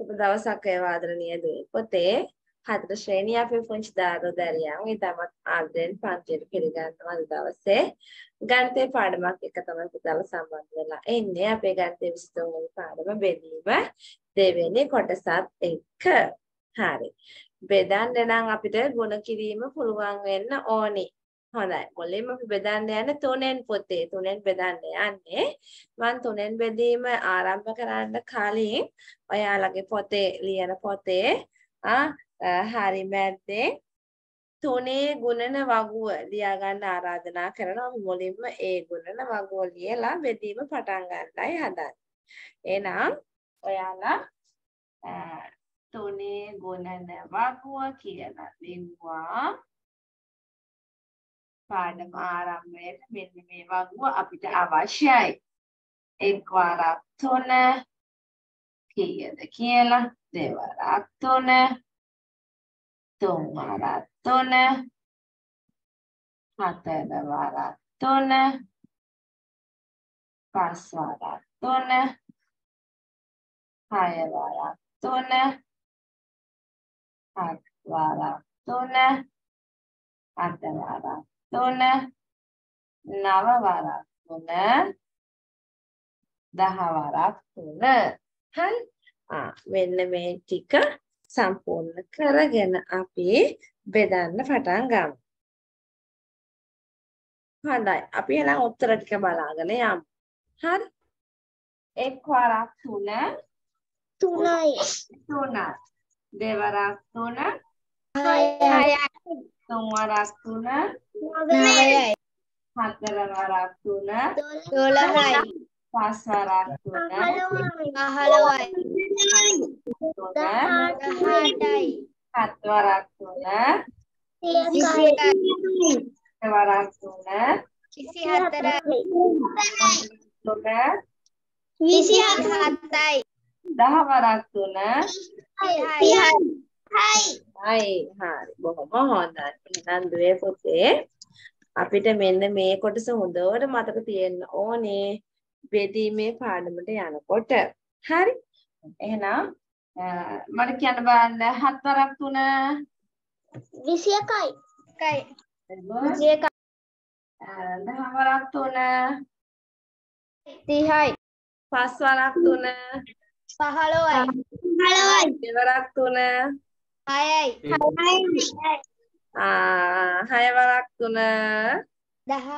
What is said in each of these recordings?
සුබ දවසක් වේවා ආදරණීය දුවේ පොතේ හතර ශ්‍රේණිය අපේ පුංචි දාරෝ දැරියන් ඊටමත් ආදරෙන් පන්තියට පිළිගන්නවා අද දවසේ. ගණිතේ පාඩමක් එක තමයි පුතාලා සම්බන්ධ වෙලා එන්නේ අපේ ගණිතේ 23 වෙනි පාඩම බෙදීම දෙවෙනි කොටසත් එක්ක. හරි. බෙදන්න නම් අපිට ගුණ කිරීම පුළුවන් වෙන්න ඕනි. හොඳයි. මුලින්ම අපි බෙදන්න යන්නේ තුනෙන් පොතේ. තුනෙන් බෙදන්න යන්නේ මම තුනෙන් බෙදීම ආරම්භ කරන්න කලින් ඔයාලගේ පොතේ ලියන පොතේ ආ හරි මැද්දේ තුනේ ගුණන වගුව ලියා ගන්න ආරාධනා කරනවා. මුලින්ම ඒ ගුණන වගුව ලියලා බෙදීම පටන් ගන්නයි හදන්නේ. එහෙනම් ඔයාලා තුනේ ගුණන වගුව කියලා ලිව්වා පාඩම ආරම්භයට මෙන්න මේ වගුව අපිට අවශ්‍යයි. එක් වරක් තුන කීයද කියලා දෙවරක් තුන තුන් වරක් තුන හතර වරක් තුන පස් වරක් තුන හය වරක් තුන හත් වරක් තුන අට වරක් තුන නව වරක් තුන දහ වරක් තුන. හරි ආ මෙන්න මේ ටික සම්පූර්ණ කරගෙන අපි බෙදන්න පටන් ගමු. හොඳයි. අපි එහෙනම් උත්තර ටික බලාගෙන යමු. හරි. එක් වරක් තුන. තුනයි. තුනයි. දෙවරක් තුන. හයයි තුන් වරක් තුන නවයයි හතර වරක් තුන දොළහයි පස් වරක් තුන පහළොවයි තුන දහටයි හත් වරක් තුන විසියකයි වරක් තුන විසි හතරයි තුන විසි හතයි දහ වරක් තුන හයි හයි හරි බොහොම හොඳයි. එහෙනම් දුවේ පුතේ අපිට මෙන්න මේ කොටස හොඳට මතක තියෙන්න ඕනේ. බෙදීමේ පාඩමට යනකොට. හරි. එහෙනම් මට කියන්න බලන්න හත් වරක් තුන. විසි එකයි. එකයි විසි එකයි දහ වරක් තුන. තිහයි. පස් වරක් තුන. පහළොවයි. පහළොවයි. දෙවරක් තුන හයයි. හය වරක් තුන. දහ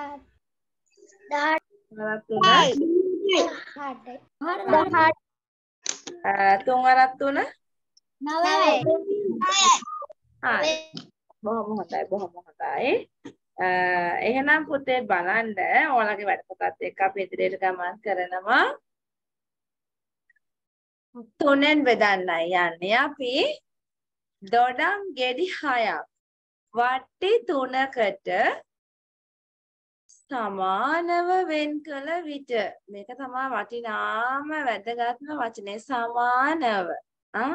තුන. වරක් තුන. නවයි බොහොම හොඳයි බොහොම හොඳයි. එහෙනම් පුතේ බලන්න ඔයාලගේ වැඩ පොතත් එක්ක අපි ඉදිරියට ගමන් කරනවා. තුනෙන් බෙදන්නයි යන්නේ අපි දොඩම් ගෙඩි හයක්. වට්ටි තුනකට සමානව වෙන් කළ විට මේක තමයි වටිනාම වැදගත්ම වචනේ සමානව. ආ?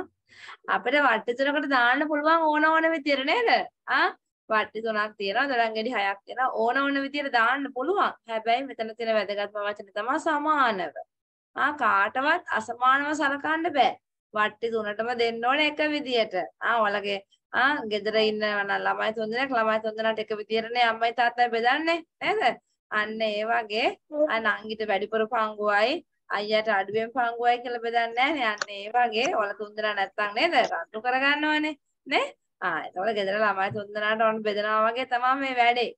අපිට වට්ටි තුනකට දාන්න පුළුවන් ඕන ඕන විදියට නේද? ආ? වට්ටි තුනක් තියෙනවා දොඩම් ගෙඩි හයක් තියෙනවා ඕන ඕන විදියට දාන්න පුළුවන්. හැබැයි මෙතන තියෙන වැදගත්ම වචනේ තමයි සමානව. ආ කාටවත් අසමානව සලකන්න බෑ. වට්ටි තුනටම දෙන්න ඕනේ එක විදියට. ආ ඔයාලගේ ආ ගෙදර ඉන්නව නම් ළමයි තුන්දෙනෙක් ළමයි තුන්දෙනාට එක විදියටනේ අම්මයි තාත්තයි බෙදන්නේ නේද? අන්න ඒ වගේ. අ නංගිට වැඩිපුර පංගුවයි අයියට අඩුවෙන් පංගුවයි කියලා බෙදන්නේ නැහැ අන්න ඒ වගේ. ඔයාලා තුන්දෙනා නැත්තම් නේද? රණ්ඩු කරගන්නවනේ නේ? ආ එතකොට ගෙදර ළමයි තුන්දෙනාට ඔන්න බෙදනවා වගේ තමයි මේ වැඩේ.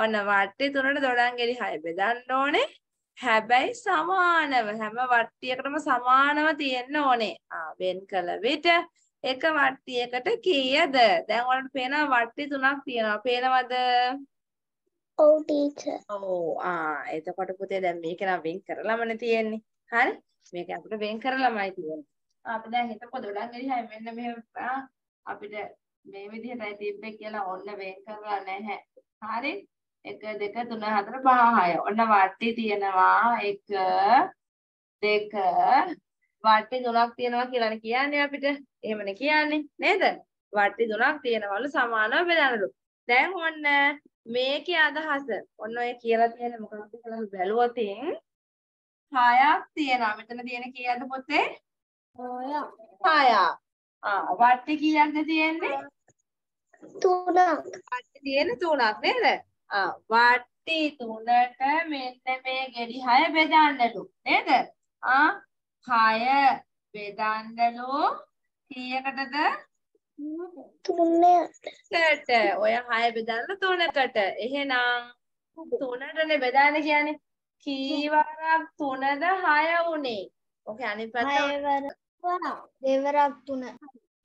ඔන්න වට්ටි තුනට දොඩම් ගෙඩි 6 බෙදන්න ඕනේ හැබැයි සමානව හැම වට්ටියකටම සමානව තියෙන්න ඕනේ. ආ වෙන් කළ විට එක වට්ටියකට කීයද? දැන් ඔයාලට පේනවා වට්ටි තුනක් තියෙනවා. පේනවද? ඔව් ටීචර් ඔව් ආ එතකොට පුතේ දැන් මේක නම් වෙන් කරලාමනේ තියෙන්නේ. හරි? මේක අපිට වෙන් කරලාමයි තියෙන්නේ. අපි දැන් දොඩම් ගෙඩි 6 මෙන්න මෙහෙම අපිට මේ විදිහටයි තිබ්බේ කියලා ඔන්න වෙන් කරලා නැහැ. හරි? 1 2 3 4 5 6 ඔන්න වට්ටි තියෙනවා. 1 2 වට්ටි තුනක් තියෙනවා කියලානේ කියන්නේ අපිට. එහෙමනේ කියන්නේ. නේද? වට්ටි තුනක් තියෙනවලු සමානව බෙදන්නලු. දැන් ඔන්න මේකේ අදහස. ඔන්න ඔය කියලා තියෙන මොකක්ද කියලා බැලුවොත් හයක් තියෙනවා. මෙතන තියෙන කීයද පොතේ? හයක්. ආ වට්ටි කීයක්ද තියෙන්නේ? තුනක්. වට්ටි තියෙන තුනක් නේද? වට්ටි තුනට මෙන්න මේ ගෙඩි 6 බෙදන්නලු නේද? ආ 6 බෙදන්නලු කීයකටද? තුනක් කට. ඔය 6 බෙදන්න තුනකට. එහෙනම් තුනටනේ බෙදන්නේ කියන්නේ. කීවරක් තුනද 6 උනේ? ඔකේ අනිත් පැත්ත දෙවරක් තුන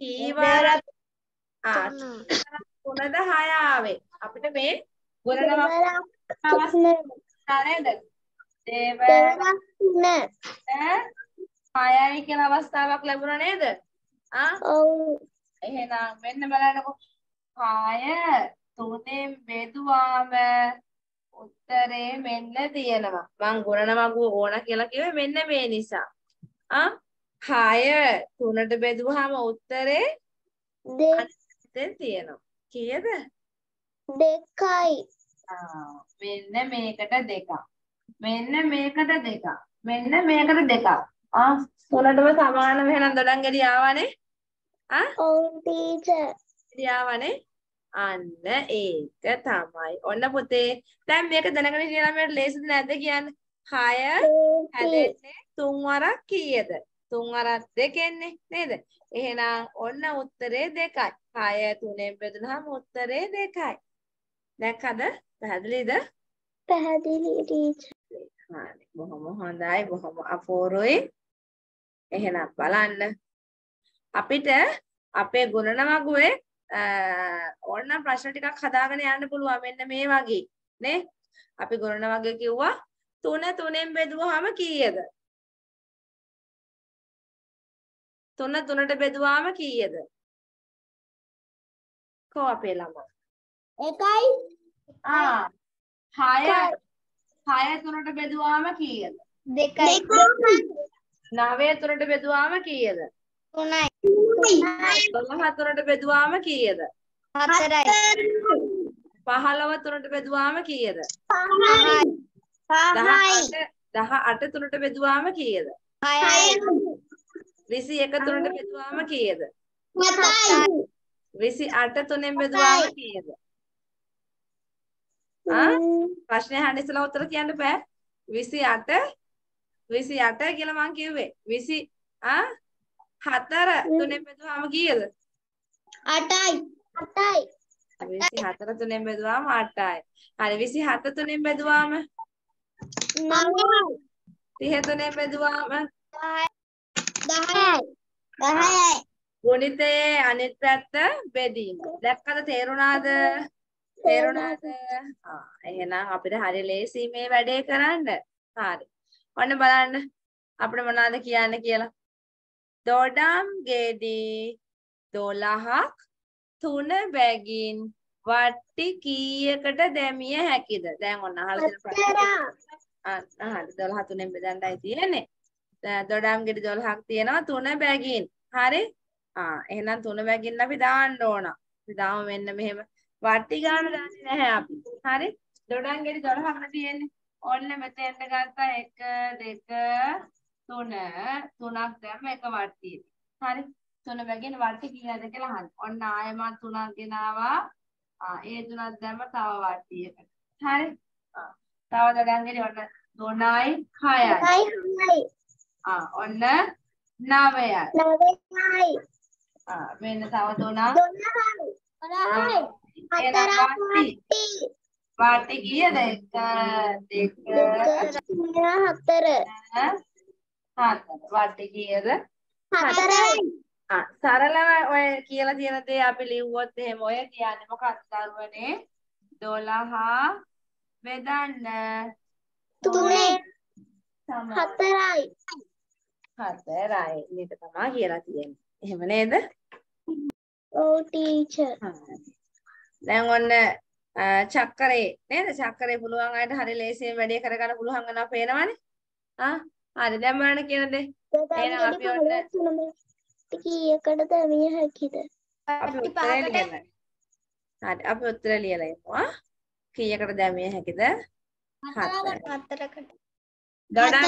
කීවරක් ආ තුන තුනද 6 ආවේ. අපිට මේ දෙවරක් තුන නේද? දේව තුන හයයි කියන අවස්ථාවක් ලැබුණා නේද? ආ ඔව් එහෙනම් මෙන්න බලන්නකෝ. හය තුනෙන් බෙදුවාම උත්තරේ මෙන්න තියෙනවා. මං ගුණනමක් ඕන කියලා කිව්වේ මෙන්න මේ නිසා. ආ හය තුනට බෙදුවාම උත්තරේ දැන් තියෙනවා. කීයද? දෙකයි මෙන්න මේකට දෙකක්. මෙන්න මේකට දෙකක්. මෙන්න මේකට දෙකක්. ආ තුනටම සමානව එහෙනම් දොඩම් ගෙඩි ආවනේ. ආ ඔව් ටීචර් ගෙඩි ආවනේ. අන්න ඒක තමයි. ඔන්න පුතේ. දැන් මේක දැනගෙන ඉන්න ළමයට ලේසිද නැද්ද කියන්නේ? 6 හැදෙන්නේ තුන් වරක් කීයද? තුන් වරක් දෙකෙන්නේ නේද? එහෙනම් ඔන්න උත්තරේ දෙකයි. 6 තුනෙන් බෙදුනහම උත්තරේ දෙකයි. දැක්කද? පැහැදිලිද? පැහැදිලි ටීචර් හරි. බොහොම හොඳයි. බොහොම අපූර්වයි. එහෙනම් බලන්න. අපිට අපේ ගුණනමගුවේ ඕනනම් ප්‍රශ්න ටිකක් හදාගෙන යන්න පුළුවන් මෙන්න මේ වගේ නේ අපි ගුණනමගුවේ කිව්වා 3 3ෙන් බෙදුවාම කීයද 3 3ට බෙදුවාම කීයද කෝ අපේ ළමා එකයි ආ 6 6 3ට බෙදුවාම කීයද? දෙකයි. 9 3ට බෙදුවාම කීයද? තුනයි. 12 3ට බෙදුවාම කීයද? හතරයි. 15 3ට බෙදුවාම කීයද? පහයි. 18 18 3ට බෙදුවාම කීයද? හයයි. 21 3ට බෙදුවාම කීයද? හතයි. 28 3ෙන් බෙදුවාම කීයද ආ? ප්‍රශ්නේ අහන්න ඉස්සලා උත්තර කියන්න බෑ. 28 28 කියලා මං කිව්වේ. 20 ආ? 4 3ෙන් බෙදුවාම කීයද? අටයි. අටයි. 24 3ෙන් බෙදුවාම 8යි හරි 27 3ෙන් බෙදුවාම? නවයි. 33 3ෙන් බෙදුවාම? දහයයි. දහයයි. ගුණිතයේ අනිත් පැත්ත බෙදීම. දැක්කද තේරුණාද? තේරුණාද? ආ එහෙනම් අපිට හරි ලේසි මේ වැඩේ කරන්න. හරි. ඔන්න බලන්න අපිට මොනවද කියන්න කියලා. දොඩම් ගෙඩි 12ක් තුන බැගින් වට්ටි කීයකට දැමිය හැකිද? දැන් ඔන්න අහලා දෙන ප්‍රශ්නේ. අන්න හරි 12 තුනෙන් බෙදන්නයි තියෙන්නේ. දොඩම් ගෙඩි 12ක් තියෙනවා තුන බැගින්. හරි? ආ එහෙනම් තුන බැගින් අපි දාන්න ඕන. අපි දාමු මෙන්න මෙහෙම. වට්ටි ගාන දන්නේ නැහැ අපි. හරි? දොඩංගෙඩි 12ක්ම තියෙන්නේ. ඔන්න මෙතෙන්ට ගත්තා 1 2 3 තුනක් දැම්ම එක වට්ටිය. හරි? තුන බැගින් වට්ටි කීයද කියලා අහන්න. ඔන්න ආයෙ මම තුනක් ගෙනාවා. ආ ඒ තුනක් දැම්ම තව වට්ටියකට. හරි? තව දොඩංගෙඩි ඔන්න 9යි 6යි. ආ ඔන්න 9යි. 9යි. ආ මෙන්න තව තුනක් 12යි. 12යි. හතරක් වාටි. වාටි කීයද 1 2 3 4 හතර. වාටි කීයද හතරයි. ආ සරලව ඔය කියලා තියෙන දේ අපි ලිව්වොත් එහෙම ඔය කියන්නේ මොකක්ද දරුවනේ? 12 බෙදන්න 3 හතරයි. හතරයි. මේක තමයි කියලා තියෙන්නේ. එහෙම නේද? ඔව් ටීචර් දැන් ඔන්න චක්කරේ නේද? චක්කරේ පුළුවන් අයට හරි ලේසියෙන් වැඩේ කරගන්න පුළුවන් වෙනවා පේනවනේ. ආ හරි දැන් බලන්න කියන දේ. එහෙනම් අපි ඔන්න කීයකට දැමිය හැකිද අපි ලියමු. හරි අපි උත්තරේ ලියලා යමු. ආ කීයකට දැමිය හැකිද? හතර. හතරකට දොඩම්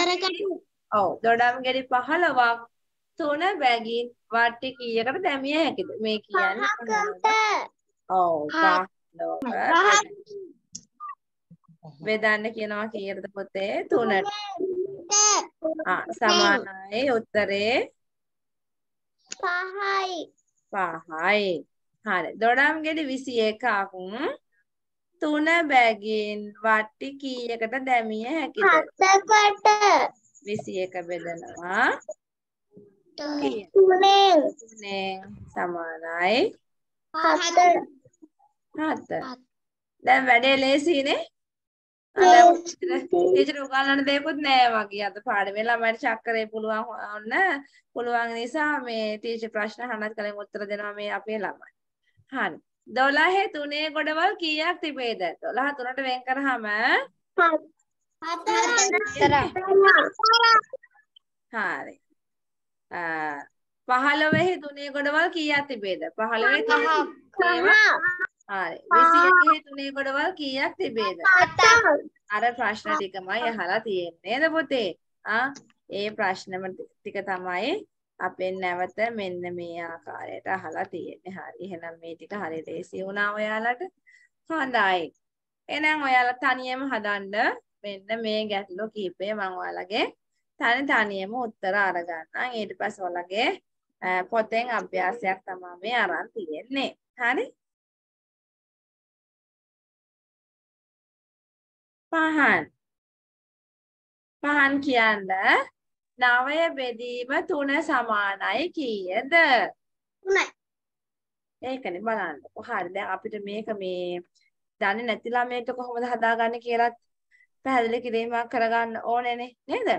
ඔව් දොඩම් ගෙඩි 15ක් තුන බැගින් වට්ටි කීයකට දැමිය හැකිද? මේ කියන්නේ පහකට ඔව් බෙදන්න කියනවා කීයටද පුතේ 3ට. ආ සමානයි උත්තරේ 5යි. 5යි. හරි. දොඩම් ගෙඩි 21ක් තුන බැගින් වට්ටි කීයකට දැමිය හැකිද? 7කට. 21 බෙදනවා. තුනෙන් තුනෙන් සමානයි 7ට. රහත්ද? දැන් වැඩේ ලේසියිනේ. ටීචර් උගන්වන දෙයක්වත් නෑ වගේ අද පාඩමේ ළමයිට චක්කරේ පුළුවන් ඔන්න පුළුවන් නිසා මේ ටීචර් ප්‍රශ්න අහනත් කලින් උත්තර දෙනවා මේ අපේ ළමයි. හරි. 12 තුනේ ගොඩවල් කීයක් තිබේද? 12 තුනට වෙන් කරාම හරි. අ 15 තුනේ ගොඩවල් කීයක් තිබේද? 15 5 හරි. 21 තුනේ ගොඩවල් කීයක් තිබේද? අර ප්‍රශ්න ටිකමයි අහලා තියෙන්නේ නේද පුතේ? ආ ඒ ප්‍රශ්නම ටික තමයි අපෙන් නැවත මෙන්න මේ ආකාරයට අහලා තියෙන්නේ. හරි. එහෙනම් මේ ටික හරිය ලේසි වුණා ඔයාලට. හොඳයි. එහෙනම් ඔයාලා තනියම හදන්න මෙන්න මේ ගැටලු කීපය මම ඔයාලගේ තනි තනියම උත්තර අරගන්නම්. ඊට පස්සේ ඔයාලගේ පොතෙන් අභ්‍යාසයක් තමයි මේ අරන් තියෙන්නේ. හරි? පහන් පහන් කියන්න නවය බෙදීම තුන සමානයි කීයද? තුනයි. ඒකනේ බලන්නකො. හරි දැන් අපිට මේක මේ දන්නේ නැති ළමයට කොහොමද හදාගන්නේ කියලාත් පැහැදිලි කිරීමක් කරගන්න ඕනේනේ නේද?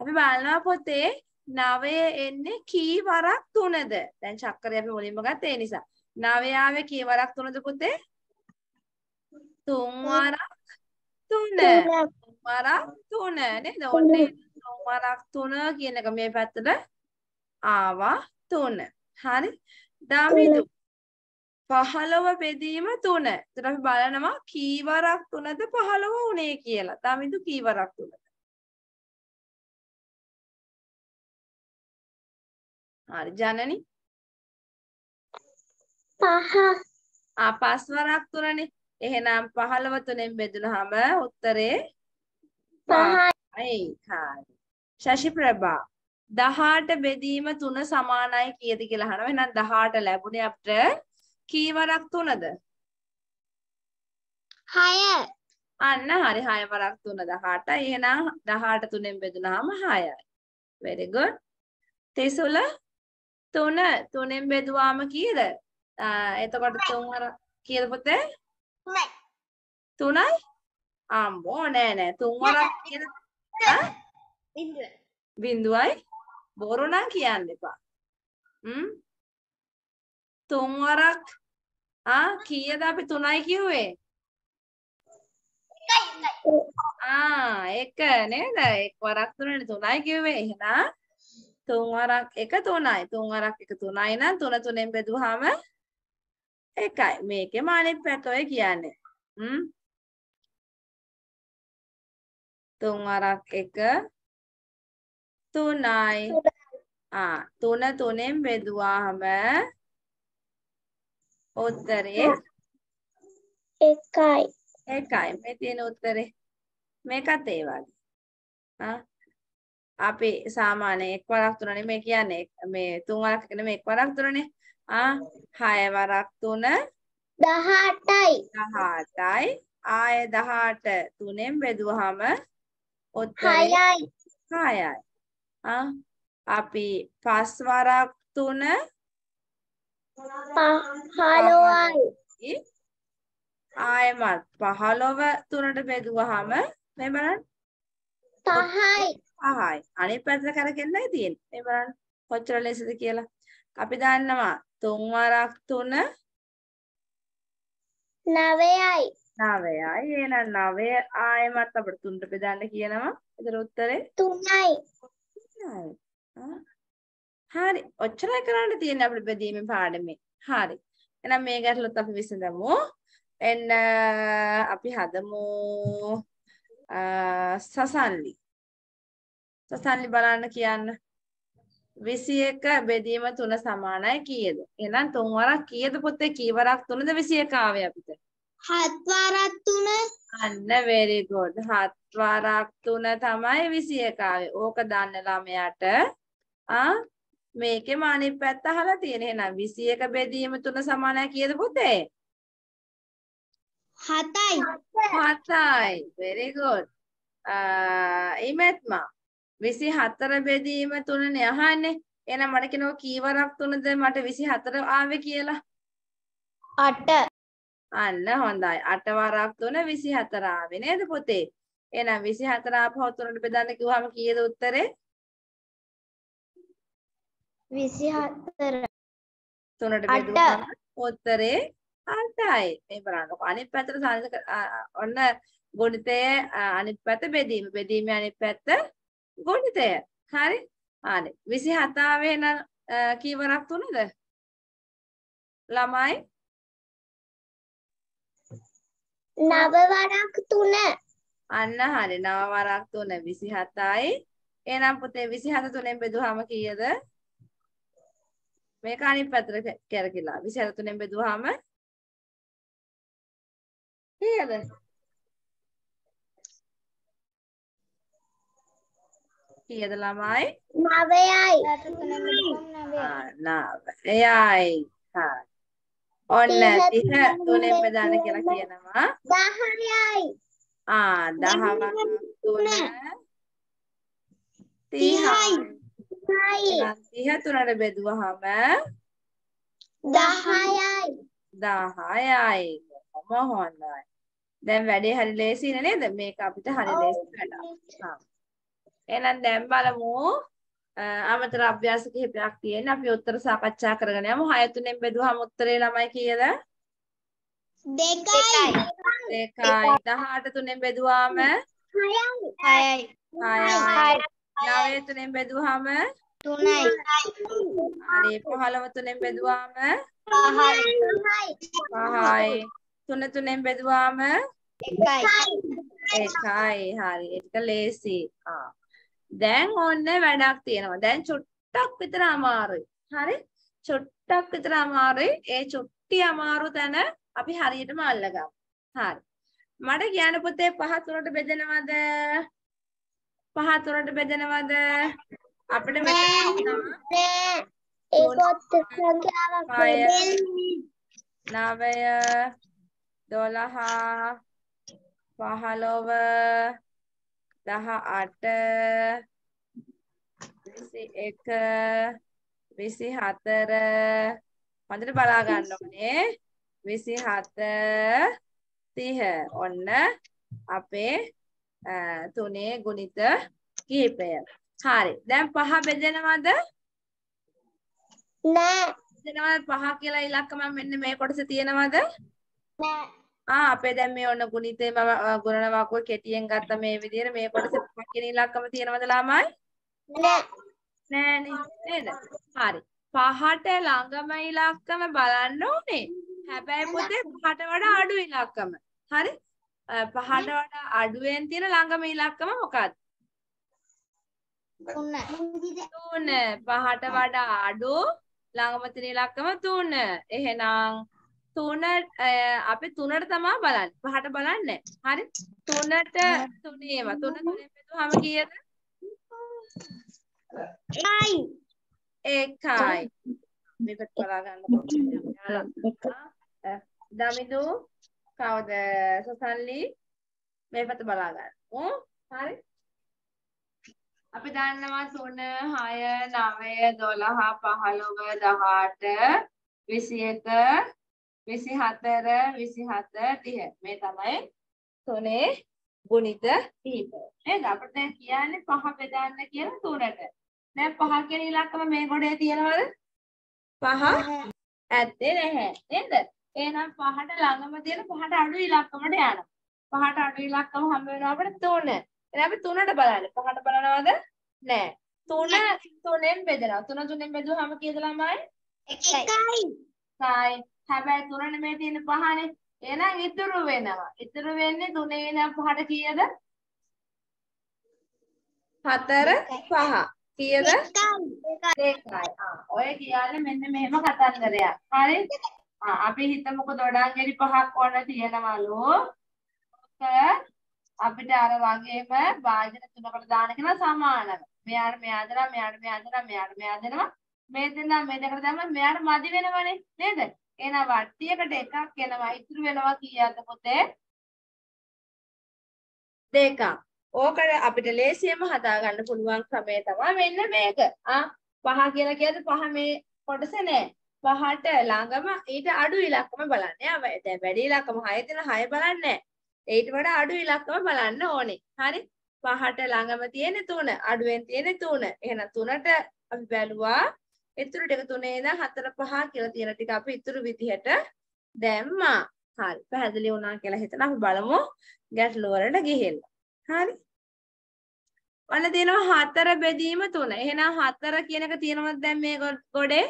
අපි බලනවා පොතේ නවය එන්නේ කී වරක් තුනද? දැන් චක්‍රය අපි මුලින්ම ගත්ත ඒ නිසා. නවය ආවේ කී වරක් තුනද පුතේ? තුන් වරක් තුන. වරක් තුන නේද? ඔන්නේ තුන් වරක් තුන කියන එක මේ පැත්තට ආවා තුන. හරි. දමිදු 15 බෙදීම 3. එතකොට අපි බලනවා කීවරක් 3ද 15 උනේ කියලා. දමිදු කීවරක් 3ද? හරි ජනනි. පහ ආ පස් වරක් 3නේ. එහෙනම් 15 තුනෙන් බෙදුනහම උත්තරේ පහයි. පහයි. හරි. ශශි ප්‍රභා 18 බෙදීම 3 සමානයි කීයද කියලා අහනවා. එහෙනම් 18 ලැබුණේ අපිට කීවරක් 3ද? හය අන්න හරි 6 වරක් 3 18යි. එහෙනම් 18 තුනෙන් බෙදුනහම 6යි. very good. තිසුල 3 තුනෙන් බෙදුවාම කීයද? එතකොට 3 වර කීයද පුතේ? තුනයි. 3යි? අම්බෝ නෑ නෑ 3 වරක් කියන. බිඳුවයි බොරු නම් කියන්න එපා. හ්ම් තුන් වරක් ආ කීයද අපි 3යි කිව්වේ? ආ එක නේද? එක් වරක් තුනනේ 3යි කිව්වේ. එහෙනම් තුන් වරක් එක 3යි. තුන් වරක් එක 3යි නම් 3 තුනෙන් බෙදුවාම එකයි. මේකෙම අනිත් පැත්ත ඔය කියන්නේ. හ්ම් තුන් වරක් එක 3යි. ආ 3 තුනෙන් බෙදුවාම උත්තරේ එකයි. එකයි මේ තියෙන උත්තරේ මේකත් ඒ වගේ ආ අපි සාමාන්‍ය එක් වරක් තුනනේ මේ කියන්නේ මේ තුන් වරක් එක නෙමෙයි එක් වරක් තුනනේ හය වරක් තුන දහටයි. 18යි ආය 18 තුනෙන් බෙදුවහම හයයි. 6යි ආ අපි පස් වරක් තුන පහළොවයි. ආයමත් 15 තුනට බෙදුවහම මේ බලන්න පහයි. පහයි. අනිත් පැත්තට කරකෙන්නයි තියෙන්නේ. මේ බලන්න කොච්චර ලෙසද කියලා. අපි දන්නවා තුන් වරක් තුන නවයයි. නවයයි. එහෙනම් නවය ආයෙමත් අපිට තුනට බෙදන්න කියනවා. ඒතර උත්තරේ තුනයි. හරි. ඔච්චරයි කරන්න තියෙන්නේ අපිට බෙදීමේ පාඩමේ. හරි. එහෙනම් මේ ගැටලුවත් අපි විසඳමු. එන්න අපි හදමු සසන්ලි. සසන්ලි බලන්න කියන්න. 21 බෙදීම 3 සමානයි කීයද? එහෙනම් තුන් වරක් කීයද පුතේ? කීවරක් තුනද 21 ආවේ අපිට? හත් වාරක් තුන අන්න very good. හත් වරක් තුන තමයි 21 ආවේ. ඕක දන්න ළමයාට ආ මේකෙම අනිත් පැත්ත අහලා තියෙන. එහෙනම් 21 බෙදීම 3 සමානයි කීයද පුතේ? හතයි හතයි. very good. ආ ඉමෙත්මා 24 බෙදීම 3නේ අහන්නේ. එහෙනම් මට කියනවා කීවරක් තුනද මට 24 ආවේ කියලා? අට අන්න හොඳයි. 8 වරක් 3 24 ආවේ නේද පුතේ? එහෙනම් 24 ආපහු 3ට බෙදන්න කිව්වම කීයද උත්තරේ? විසි හතර 3ට අට. බෙදුවම උත්තරේ 8යි. මේ බලන්නකො. අනිත් පැත්තට ඔන්න ගුණිතයේ අනිත් පැත්ත බෙදීම. බෙදීමේ අනිත් පැත්ත ගුණිතය. හරි? හරි. 27 ආවේ නම් කීවරක් තුනද? ළමයි නව වරක් තුන අන්න හරි නව වරක් 3 27යි එහෙනම් පුතේ 27 තුනෙන් බෙදුවාම කීයද මේක අනිත් පැත්තට කැරකිලා 27 තුනෙන් බෙදුවාම කීයද කීයද ළමයි නවයයි. ආ, නවයයි. හරි ඔන්න 30 තුනෙන් බෙදාන්න කියලා කියනවා. දහයයි. ආ 10 වරක් 3 30යි හයි එහෙනම් 30 තුනට බෙදුවහම දහයයි. 10යි. කොහොම හොඳයි. දැන් වැඩේ හරි ලේසියි නේද? මේක අපිට හරි ලේසි වැඩක්. හා. එහෙනම් දැන් බලමු. අමතර අභ්‍යාස කිහිපයක් තියෙන. අපි උත්තර සාකච්ඡා කරගෙන යමු. 6 තුනෙන් බෙදුවහම උත්තරේ ළමයි කීයද? දෙකයි. 2යි. 18 තුනෙන් බෙදුවාම හයයි. 6යි. 9 තුනෙන් බෙදුවාම තුනයි. හරි. 15 තුනෙන් බෙදුවාම පහයි. 5යි. 3 තුනෙන් බෙදුවාම එකයි. ඒකයි හරි. ඒක ලේසි. ආ දැන් ඔන්න වැඩක් තියෙනවා. දැන් චුට්ටක් විතර අමාරුයි. හරි? චුට්ටක් විතර අමාරුයි. ඒ චුට්ටි අමාරු තැන අපි හරියටම අල්ලගමු. හරි. මට කියන්න පුතේ පහ තුනට බෙදෙනවද? පහ තුනට බෙදෙනවද? අපිට මෙතන ඒකොත් සංඛ්‍යාවක්. නවය දොළහ පහළොව දහ අට විසි එක විසි හතර හොඳට බලා ගන්න ඕනේ. විසි හත තිහ ඔන්න අපේ තුනේ ගුණිත කිහිපය. හරි. දැන් පහ බෙදෙනවද? නෑ. බෙදෙනවද පහ කියලා ඉලක්කම මෙන්න මේ කොටසේ තියෙනවද? නෑ ආ අපේ දැන් මේ ඔන්න ගුණිතේ මම අ, ගුණනවාකුව කෙටියෙන් ගත්ත මේ විදිහට මේ කොටසේ කියන ඉලක්කම තියෙනවද ළමයි? නෑ. නේද? හරි. පහට ළඟම ඉලක්කම බලන්න ඕනේ. හැබැයි පොතේ පහට වඩා අඩු ඉලක්කම. හරි? පහට වඩා අඩුවෙන් තියෙන ළඟම ඉලක්කම මොකක්ද? තුන. පහට වඩා අඩු ළඟම තියෙන ඉලක්කම තුන. එහෙනම් තුන අපි තුනට තමයි බලන්නේ. පහට බලන්නේ හරි? තුනට තුනේම තුන තුනෙන් බෙදුවාම කීයද? එකයි. ඒකයි මේකට බලා ගන්නකො දමිදු කවුද? සසල්ලි. මේ පැත්ත බලා ගන්න. හරි. අපි දන්නවා 3 6 9 12 15 18 21 24 27 30 මේ තමයි තුනේ ගුණිත කිහිපය. නේද? අපිට දැන් කියන්නේ පහ බෙදන්න කියලා තුනට. දැන් පහ කියන ඉලක්කම මේ ගොඩේ තියෙනවද? පහ ඇත්තේ නැහැ. නේද? එහෙනම් පහට ළඟම තියෙන පහට අඩු ඉලක්කමට යනවා. පහට අඩු ඉලක්කම හම්බ වෙනවා අපිට 3. එහෙනම් අපි 3ට බලන්නේ. පහට බලනවද? නෑ. 3 3ෙන් බෙදෙනවා. 3 3ෙන් බෙදුවාම කීයද ළමයි? එකයි සායි. හැබැයි 3 නෙමෙයි තියෙන පහනේ. එහෙනම් ඉතුරු වෙනවා. ඉතුරු වෙන්නේ 3 වෙන පහට කීයද? 4 5. කීයද? එකයි දෙකයි. ආ ඔය කියන්නේ මෙන්න මෙහෙම කතන්දරයක්. හරි? ආ අපි හිතමුකෝ දොඩංගෙඩි පහක් ඕන තියෙනවලු. ඔක අපිට අර වගේම වාදන තුනකට දාන කෙනා සමානව. මෙයාට මෙයා දෙනවා මෙයාට මෙයා දෙනවා මෙයාට මෙයා දෙනවා. මේ දෙන්නා මේ දෙකට දැම්මම මෙයාට මදි වෙනවනේ නේද? එහෙනම් වට්ටියකට එකක් එනවා ඉතුරු වෙනවා කීයද පොතේ? දෙකක්. ඕකට අපිට ලේසියෙන්ම හදාගන්න පුළුවන් ක්‍රමය තමයි මෙන්න මේක. ආ පහ කියලා කියද්දි පහ මේ කොටස නෑ. පහට ළඟම ඊට අඩු ඉලක්කම බලන්න. යා දැන් වැඩි ඉලක්කම 6 තියෙන 6 බලන්නේ නෑ. ඊට වඩා අඩු ඉලක්කම බලන්න ඕනේ. හරි? පහට ළඟම තියෙන 3, අඩුවෙන් තියෙන 3. එහෙනම් 3ට අපි බැලුවා. ඉතුරු ටික 3 ඉඳන් 4 5 කියලා තියෙන ටික අපි ඉතුරු විදිහට දැම්මා. හරි. පැහැදිලි වුණා කියලා හිතන අපි බලමු ගැටලුව වලට ගිහිල්ලා. හරි. ඔන්න තියෙනවා හතර බෙදීම තුන. එහෙනම් හතර කියන එක තියෙනවද දැන් මේ ගොඩේ?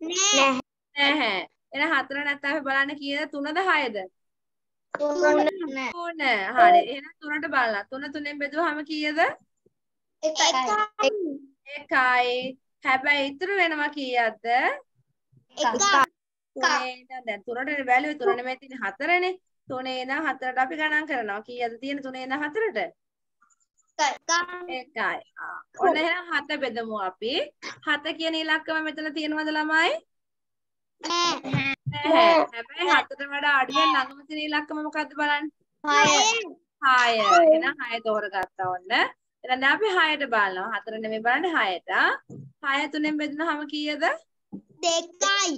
නෑ නැහැ. එහෙනම් හතර නැත්නම් අපි බලන්න කීයද? තුනද හයද? තුන තුන. හරි. එහෙනම් තුනට බලන්න. තුන තුනෙන් බෙදුවාම කීයද? එකයි එකයි. හැබැයි ඉතුරු වෙනවා කීයක්ද? ඉඳන් දැන් තුනට බැලුවේ තුන නෙමෙයි තියෙන්නේ හතරනේ. තුනේ ඉඳන් හතරට අපි ගණන් කරනවා. කීයද තියෙන්නේ තුනේ ඉඳන් හතරට? එකයි. ඔන්න එහෙනම් හත බෙදමු අපි. හත කියන ඉලක්කම මෙතන තියෙනවද ළමයි? නැහැ. හැබැයි හතට වඩා අඩුවෙන් ළඟම තියෙන ඉලක්කම මොකද්ද බලන්න? 6. එහෙනම් 6 තෝරගත්තා ඔන්න. දැන් අපි 6ට බලනවා. හතර නෙමෙයි බලන්නේ 6ට. 6 තුනෙන් බෙදුනහම කීයද? දෙකයි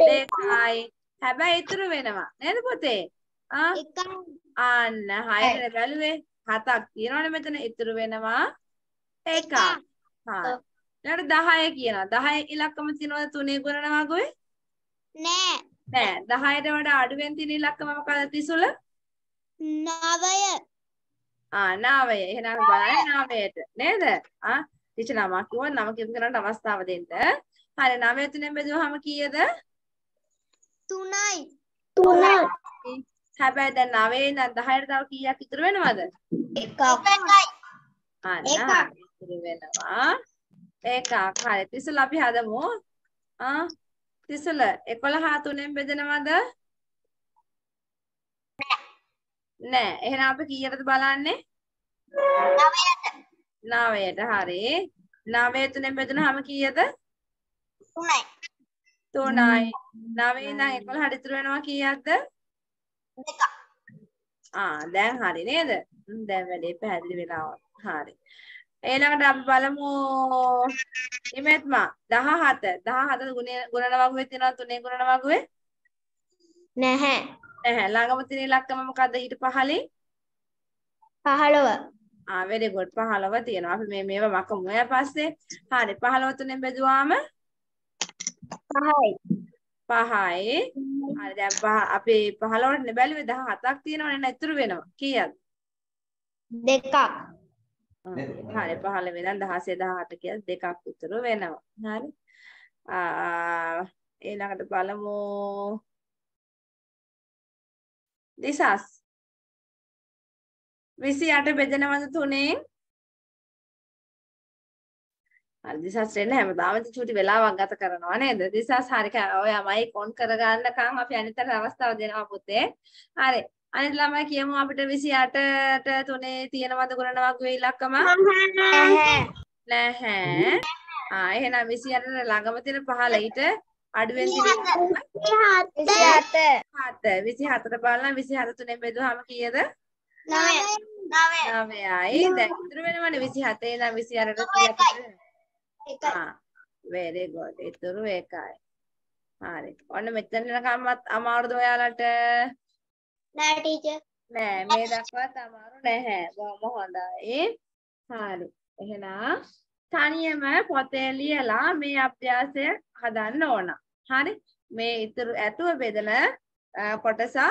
දෙකයි. හැබැයි ඉතුරු වෙනවා. නේද පුතේ? ආ එකයි අන්න 6ට බැලුවේ. හතක් තියෙනවනේ මෙතන ඉතුරු වෙනවා එකක්. හා. ඊට 10 කියනවා. 10 ඉලක්කම තියෙනවද තුනේ ගුණන වගේ? නෑ නෑ 10ට වඩා අඩුවෙන් තියෙන ඉලක්කම මොකද තිසුල? නවය ආ 9. එහෙනම් බලන්නේ 9ට නේද? ආ ටීචර් නමක් කිව්වොත් නම කියපු කෙනාට අවස්ථාව දෙන්න. හරි 9 තුනෙන් බෙදුවහම කීයද? තුනයි තුනයි හැබැයි දැන් 9 ඉඳන් 10ට තව කීයක් ඉතුරු වෙනවද? එකක් අන්න එකක්. හරි, ඉතුරු වෙනවා. එකක්. හරි. තිසුල අපි හදමු. ආ තිසුල 11 තුනෙන් බෙදනවද? නෑ. එහෙනම් අපි කීයටද බලන්නේ? නවයට 9ට. හරි. 9 තුනෙන් බෙදුනහම කීයද? තුනයි 3යි. 9 ඉඳන් 11ට ඉතුරු වෙනවා කීයක්ද? දෙක ආ දැන් හරි නේද? දැන් වැඩේ පැහැදිලි වෙලා හරි. ඊළඟට අපි බලමු ඉමෙත්මා 17 17 ගුණ ගුණන වගුවේ තියෙනවා තුනේ ගුණන වගුවේ නැහැ නැහැ. ළඟම තියෙන ඉලක්කම මොකද්ද ඊට පහලින් පහළව. ආ very good. 15 තියෙනවා. අපි මේ මේව මකමු. ඊට පස්සේ හරි. 15 තුනෙන් බෙදුවාම? පහයි. 5යි හරි. දැන් අපි 15ට නේ බැලුවේ 17ක් තියෙනවනේ නේද? ඉතුරු වෙනවා. කීයද දෙකක්. හරි. 15 ඉඳන් 16 18 කියලා දෙකක් ඉතුරු වෙනවා. හරි. ආ ඊළඟට බලමු දිසස් 28 බෙදනවද තුනෙන්? හරි දිසස් වෙන්න හැමදාම චූටි වෙලාවක් ගත කරනවා නේද? දිසස් හරි ඔයා මයික් ඔන් කරගන්නකම් අපි අනිතට අවස්ථාව දෙනවා පුතේ. හරි. අනිත් ළමයි කියමු අපිට 28ට තුනේ තියෙනවද ගුණන වගුවේ ඉලක්කම? නැහැ නැහැ. ආ එහෙනම් 28ට ළඟම තියෙන 15 ඊට අඩුවෙන් 27 7 24ට බලන්න 24 තුනෙන් බෙදුවාම කීයද? 9 9 9යි. දැන් ඉතුරු වෙනවනේ 27 ඉඳන් 28ට කීයක් ඉතුරු වෙනවද? ආ very good. ඉතුරු ඒකයි. හරි. ඔන්න මෙතන යනකම්වත් අමාරුද ඔයාලට? නෑ මේ දක්වත් අමාරු නැහැ. බොහොම හොඳයි. හරි. එහෙනම් තනියම පොතේ ලියලා මේ අභ්‍යාසය හදන්න ඕන. හරි. මේ ඉතුරු ඇතුව බෙදන අ, කොටස අ,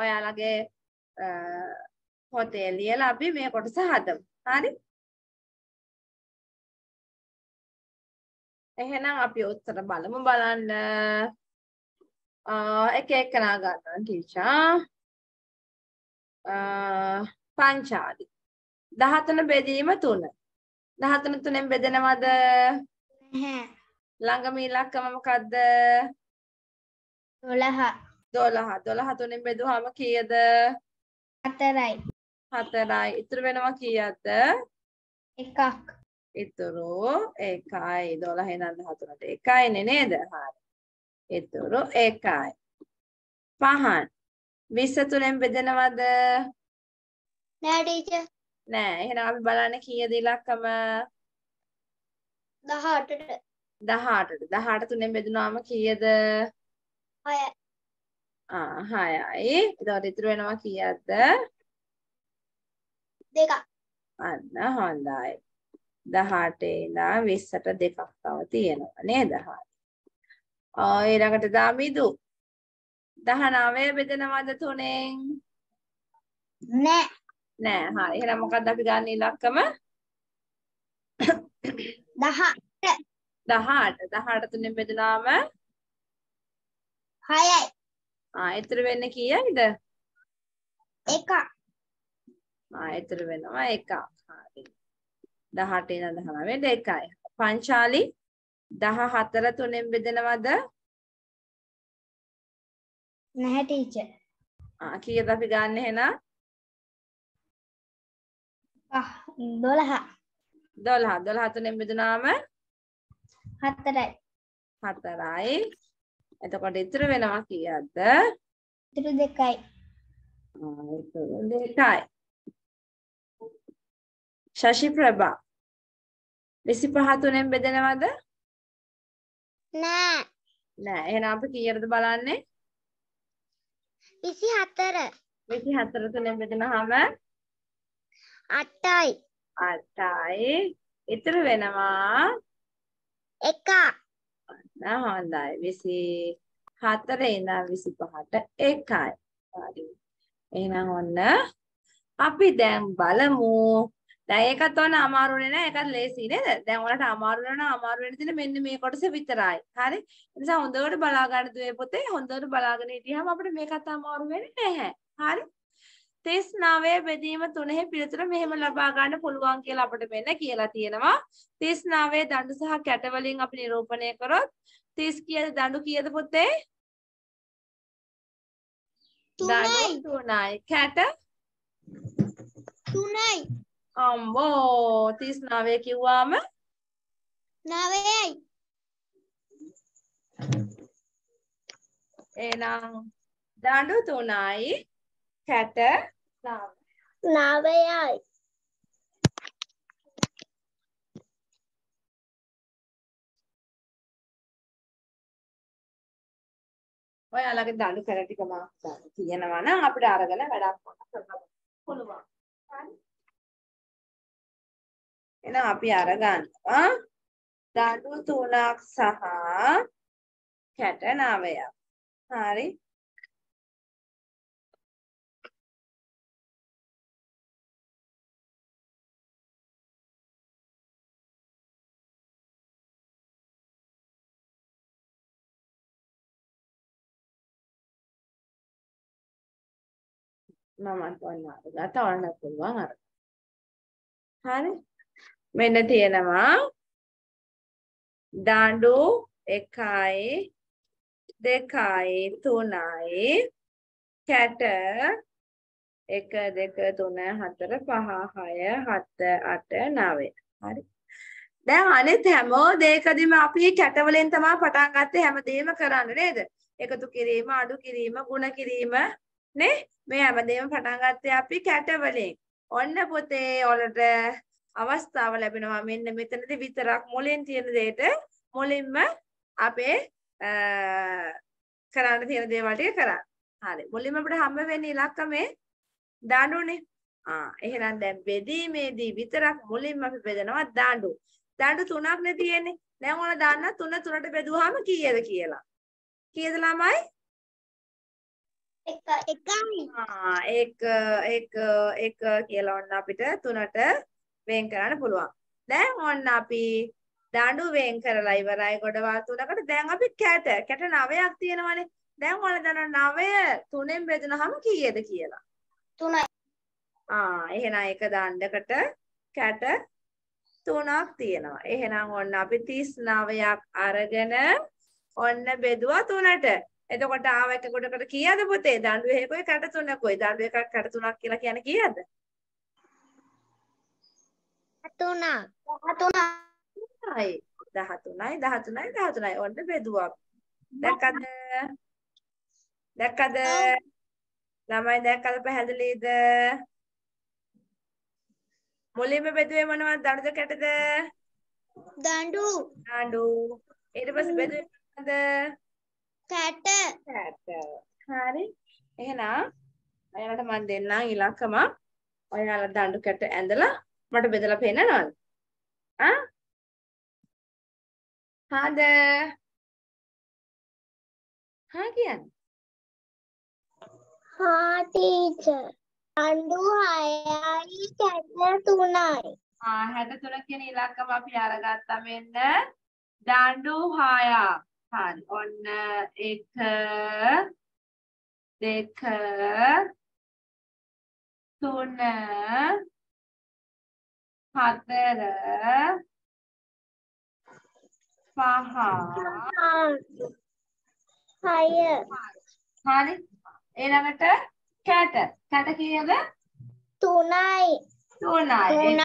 ඔයාලගේ අ, පොතේ ලියලා අපි මේ කොටස හදමු. හරි. එහෙනම් අපි උත්තර බලමු බලන්න. අ, එක එකනා ගන්නවා ටීචර්. පංචාලි. 13 බෙදීම 3. 13 තුනෙන් බෙදෙනවද? නැහැ. ළඟම ඉලක්කම මොකද්ද? 12. 12. 12 තුනෙන් බෙදුවාම කීයද? 4යි. 4යි. ඉතුරු වෙනවා කීයක්ද? එකක්. ඉතුරු 1යි. 12 ඉඳන් 14ට 1යිනේ නේද? හරි. ඉතුරු 1යි. පහන්. 20 තුනෙන් බෙදෙනවද? නෑ ටීචර්. නෑ. එහෙනම් අපි බලන්නේ කීයද ඉලක්කම? 18ට 18ට. 18 තුනෙන් බෙදුනාම කීයද? 6යි. ආ 6යි. එතකොට ඉතුරු වෙනවා කීයක්ද? දෙකක්. අන්න හොඳයි. 18 ඉඳන් 20ට දෙකක් තව තියෙනවා නේද? හරි. ආ ඊළඟට දාමිදු. 19 බෙදෙනවද තුනෙන්? නෑ. නෑ. හරි. එහෙනම් මොකක්ද අපි ගන්න ඉලක්කම? 10. 18. 18 තුනෙන් බෙදුනාම 6යි. ආ ඉතුරු වෙන්නේ කීයද? එකක්. ආ ඉතුරු වෙනවා එකක්. හරි. 18 ඉඳන් 19 දෙකයි. පංචාලි 14 තුනෙන් බෙදෙනවද? නැහැ ටීචර්. ආ කීයද අපි ගන්න එහෙනම්? පහ 12. 12. 12 තුනෙන් බෙදුනාම 4යි. 4යි. එතකොට ඉතුරු වෙනවා කීයක්ද? ඉතුරු දෙකයි. ආ ඉතුරු දෙකයි. ශශි ප්‍රභා 25 තුනෙන් බෙදෙනවද? නෑ. නෑ. එහෙනම් අපි කීයටද බලන්නේ? 24. 24 තුනෙන් බෙදෙනහම 8යි. 8යි. ඉතුරු වෙනවා එකක්. නෑ හොඳයි 24 ඉඳන් 25ට එකයි. හරි. එහෙනම් ඔන්න අපි දැන් බලමු. දැන් ඒකත් ඔන්න අමාරුනේ නෑ ඒකත් ලේසි නේද? දැන් ඔයාලට අමාරු වෙනවා අමාරු වෙන තියෙන මෙන්න මේ කොටස විතරයි. හරි? ඒ නිසා හොඳට බලා ගන්න දුවේ පොතේ හොඳට බලාගෙන හිටියාම අපිට මේකත් අමාරු වෙන්නේ නැහැ. හරි? 39 බෙදීම 3 පිළිතුර මෙහෙම ලබා ගන්න පුළුවන් කියලා අපිට මෙන්න කියලා තියෙනවා. 39 දඬු සහ කැට වලින් අපි නිරූපණය කරොත් 30 කීයද දඬු කීයද පුතේ? දඬු 3යි. කැට 3යි. අම්බෝ 39 කිව්වාම 9යි. එහෙනම් දඬු 3යි කැට 9යි. 9යි. ඔයාලගේ දඬු කැර ටික මාක් ගන්න තියෙනවා නම් අපිට අරගෙන වැඩක් කරන්න පුළුවන්. හරි. එහෙනම් අපි අරගන්නවා දඬු තුනක් සහ කැට නවයක්. හරි. මමත් ඔන්න අරගත්තා ඔයාලට පුළුවන් අර. හරි. මෙන්න තියෙනවා. දඬු 1යි 2යි 3යි කැට 1 2 3 4 5 6 7 8 9 හරි. දැන් අනිත් හැම දෙයකදීම අපි කැට වලින් තමයි පටන් ගත්තේ හැමදේම කරන්න නේද? එකතු කිරීම අඩු කිරීම ಗುಣ කිරීම නේ මේ හැමදේම පටන් ගත්තේ අපි කැට වලින් ඔන්න පොතේ ඔයාලට අවස්ථාව ලැබෙනවා මෙන්න මෙතනදී විතරක් මොලෙන් තියෙන දෙයට මුලින්ම අපේ කරන්න තියෙන දේවල් ටික කරන්න. හරි. මුලින්ම අපිට හම්බ වෙන්නේ ඉලක්කමේ දඬුනේ. ආ එහෙනම් දැන් බෙදීමේදී විතරක් මුලින්ම අපි බෙදනවා දඬු. දඬු තුනක් නේ තියෙන්නේ. දැන් ඔයාලා දන්න තුන තුනට බෙදුවාම කීයද කියලා. කීයද ළමයි? එක එකයි. ආ එක එක එක කියලා ඔන්න අපිට තුනට වෙන් කරන්න පුළුවන්. දැන් ඔන්න අපි දඬු වෙන් කරලා ඉවරයි ගොඩවල් තුනකට. දැන් අපි කැට කැට නවයක් තියෙනවනේ. දැන් ඔයාලා දන්න නවය තුනෙන් බෙදුනහම කීයද කියලා. 3යි. ආ එහෙනම් එක දණ්ඩකට කැට තුනක් තියෙනවා. එහෙනම් ඔන්න අපි 39ක් අරගෙන ඔන්න බෙදුවා තුනට. එතකොට ආව එක කොටකට කීයද පුතේ? දඬු එකයි කට තුනකුයි. දඬු එකක් කට තුනක් කියලා කියන්නේ කීයද? තුනක්. 13යි 13යි 13යි 13යි ඔන්න බෙදුවා. දැක්කද? දැක්කද? ළමයි දැක්කද පැහැදිලිද? මුලින්ම බෙදුවේ මොනවද? දඬුද කැටද? දඬු. දඬු. ඊට පස්සේ බෙදුවේ මොනවද? කැට. කැට. හරි. එහෙනම් ඔයාලට මම දෙන්නම් ඉලක්කම. ඔයාලා දඬු කැට ඇඳලා මට බෙදලා පෙන්නනවද? ආ? හාද? හා කියන්නේ. හා ටීචර්. දඬු හයයි කැට තුනයි. ආ 63 කියන ඉලක්කම අපි අරගත්තා මෙන්න දඬු 6ක්. හරි. ඔන්න 1 2 තුන හතර පහ හය. හරි ඊළඟට කැට කැට කීයද තුනයි. තුනයි